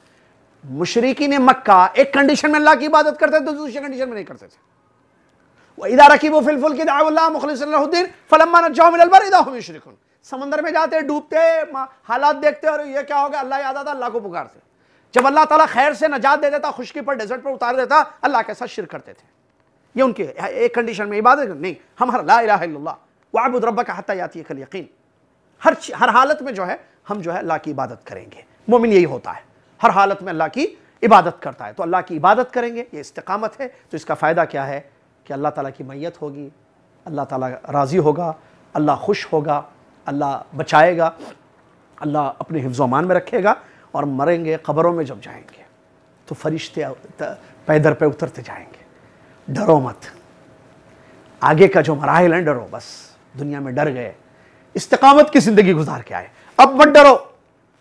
मुशरकी ने मक्का एक कंडीशन में अल्लाह की इबादत करते थे तो दूसरी कंडीशन में नहीं करते थे। वो इदारा की वो फिलफुल की दावल्ला मुखलिसद्दीन फलम्मा नजाओ मिनल बर इदा हम युशरिकुन। समंदर में जाते, डूबते हालात देखते और ये क्या होगा अल्लाह याद आता, अल्लाह को पुकारते। जब अल्लाह ताला खैर से नजात दे देता, खुशकी पर डेजर्ट पर उतार देता, अल्लाह के साथ शिर करते थे। ये उनके, एक कंडीशन में इबादत नहीं, हम हर ला वाबुद रब्बक हत्ता याती कल यकीन। हर हर हालत में जो है, हम जो है अल्लाह की इबादत करेंगे। मोमिन यही होता है। हर हालत में अल्लाह की इबादत करता है। तो अल्लाह की इबादत करेंगे, ये इस्तकामत है। तो इसका फ़ायदा क्या है? कि अल्लाह ताला की मैयत होगी, अल्लाह ताला राज़ी होगा, अल्लाह खुश होगा अल्लाह बचाएगा, अल्लाह अपने हिफ्ज़ अमान में रखेगा और मरेंगे ख़बरों में जब जाएँगे तो फरिश्ते पैदर पे उतरते जाएँगे। डरो मत। आगे का जो मराहल है, डरो बस। दुनिया में डर गए। इस्तेकामत की ज़िंदगी गुजार के आए। अब मत डरो।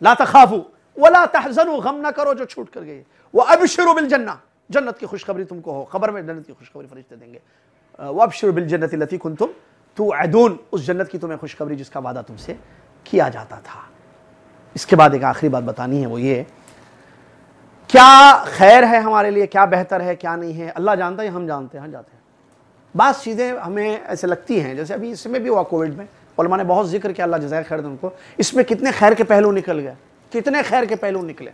ला तखाफू वला तहजनु, गम ना करो जो छूट कर गई। वह अब शुरू बिल जन्ना। जन्नत की खुशखबरी तुमको हो। खबर में जन्नत की खुशखबरी फरिश्ते देंगे। वह अब शुरू बिल जन्नत लती कुन तुम तू अदून उस जन्नत की तुम्हें खुशखबरी जिसका वादा तुमसे किया जाता था। इसके बाद एक आखिरी बात बतानी है वो ये, क्या खैर है हमारे लिए, क्या बेहतर है, क्या नहीं है? अल्लाह जानता है, हम जानते हैं, हम जाते हैं। बात चीज़ें हमें ऐसे लगती हैं, जैसे अभी इसमें भी हुआ कोविड में, उलमा ने बहुत ज़िक्र किया, अल्लाह जजाय खैर उनको। इसमें कितने खैर के पहलू निकल गए, कितने खैर के पहलू निकले,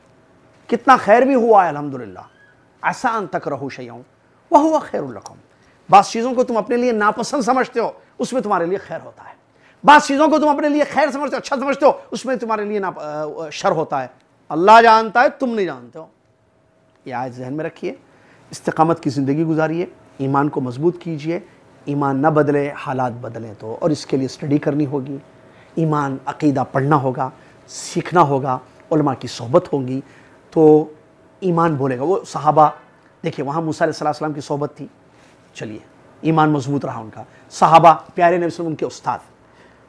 कितना खैर भी हुआ है अल्हम्दुलिल्लाह। आसान तक रहो शयाऊँ वह हुआ खैरुल्लकुम बास चीज़ों को तुम अपने लिए नापसंद समझते हो उसमें तुम्हारे लिए खैर होता है। बास चीज़ों को तुम अपने लिए खैर समझते हो अच्छा समझते हो, उसमें तुम्हारे लिए ना शर होता है। अल्लाह जानता है, तुम नहीं जानते हो। ये आज जहन में रखिए। इस्तकामत की ज़िंदगी गुजारिए। ईमान को मज़बूत कीजिए। ईमान न बदले, हालात बदलें तो। और इसके लिए स्टडी करनी होगी। ईमान, अकीदा पढ़ना होगा, सीखना होगा, उलमा की सोहबत होगी। तो ईमान बोलेगा। वो सहाबा, देखिए, वहाँ मूसा सलाम की सोहबत थी। चलिए। ईमान मज़बूत रहा उनका। साहबा, प्यारे नबी वसल्लम उनके उस्ताद।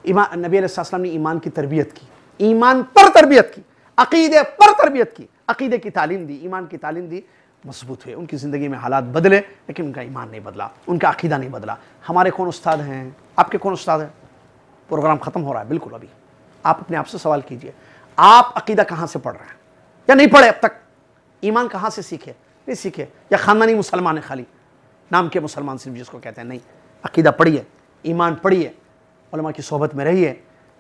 ईमान नबी अलैहिस्सलाम ने ईमान की तरबियत की। ईमान पर तरबियत की, अकीदे पर तरबियत की, अकीदे की तालीम दी, ईमान की तालीम दी, मज़बूत हुए। उनकी ज़िंदगी में हालात बदले, लेकिन उनका ईमान नहीं बदला, उनका अकीदा नहीं बदला। हमारे कौन उस्ताद हैं? आपके कौन उस्ताद हैं? प्रोग्राम ख़त्म हो रहा है, बिल्कुल अभी। आप अपने आप से सवाल कीजिए, आप अकीदा कहाँ से पढ़ रहे हैं? या नहीं पढ़े अब तक? ईमान कहाँ से सीखे? नहीं सीखे। या ख़ानदानी मुसलमान है खाली। नाम के मुसलमान सिर्फ़ जिसको कहते हैं, नहीं। अकीदा पढ़िए, ईमान पढ़िए, उलमा की सोहबत में रहिए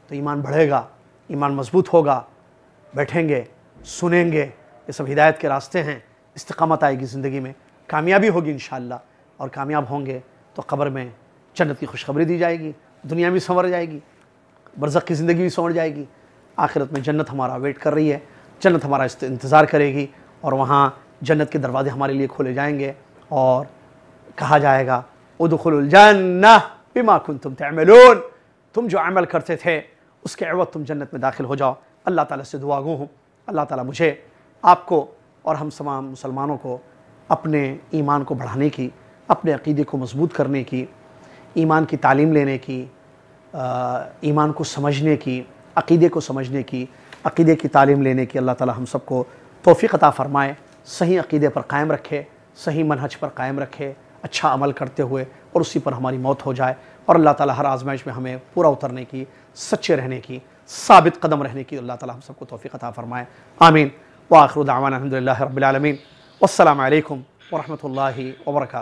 तो ईमान बढ़ेगा, ईमान मज़बूत होगा, बैठेंगे, सुनेंगे, ये सब हिदायत के रास्ते हैं, इस्तकामत आएगी ज़िंदगी में, कामयाबी होगी इन और कामयाब होंगे तो कब्र में जन्नत की खुशखबरी दी जाएगी, दुनिया भी संवर जाएगी बरसक की ज़िंदगी भी संवर जाएगी, आखिरत में जन्नत हमारा वेट कर रही है, जन्नत हमारा इंतज़ार करेगी, और वहाँ जन्नत के दरवाजे हमारे लिए खोले जाएँगे, और कहा जाएगा उदखुलजन्ना बिमा कुन तुम तमलून तुम जो अमल करते थे, उसके अवत तुम जन्नत में दाखिल हो जाओ। अल्लाह ताला से दुआ गो हूँ। अल्लाह ताला मुझे, आपको और हम तमाम मुसलमानों को अपने ईमान को बढ़ाने की, अपने अकीदे को मज़बूत करने की, ईमान की तालीम लेने की ईमान को समझने की, अकीदे को समझने की, अकीदे की तालीम लेने की अल्लाह ताला हम सबको तोफ़ी अता फ़रमाए। सही अकीदे पर कायम रखे, सही मनहज पर कायम रखे अच्छा अमल करते हुए और उसी पर हमारी मौत हो जाए और अल्लाह ताला हर आजमाइश में हमें पूरा उतरने की, सच्चे रहने की, साबित कदम रहने की अल्लाह ताला हम सबको तोफ़ी अता फ़रमाए। आमीन। व वाखरुदावान अलहमदिल्ला रबालमीन अल्लाम वरहमल वर्का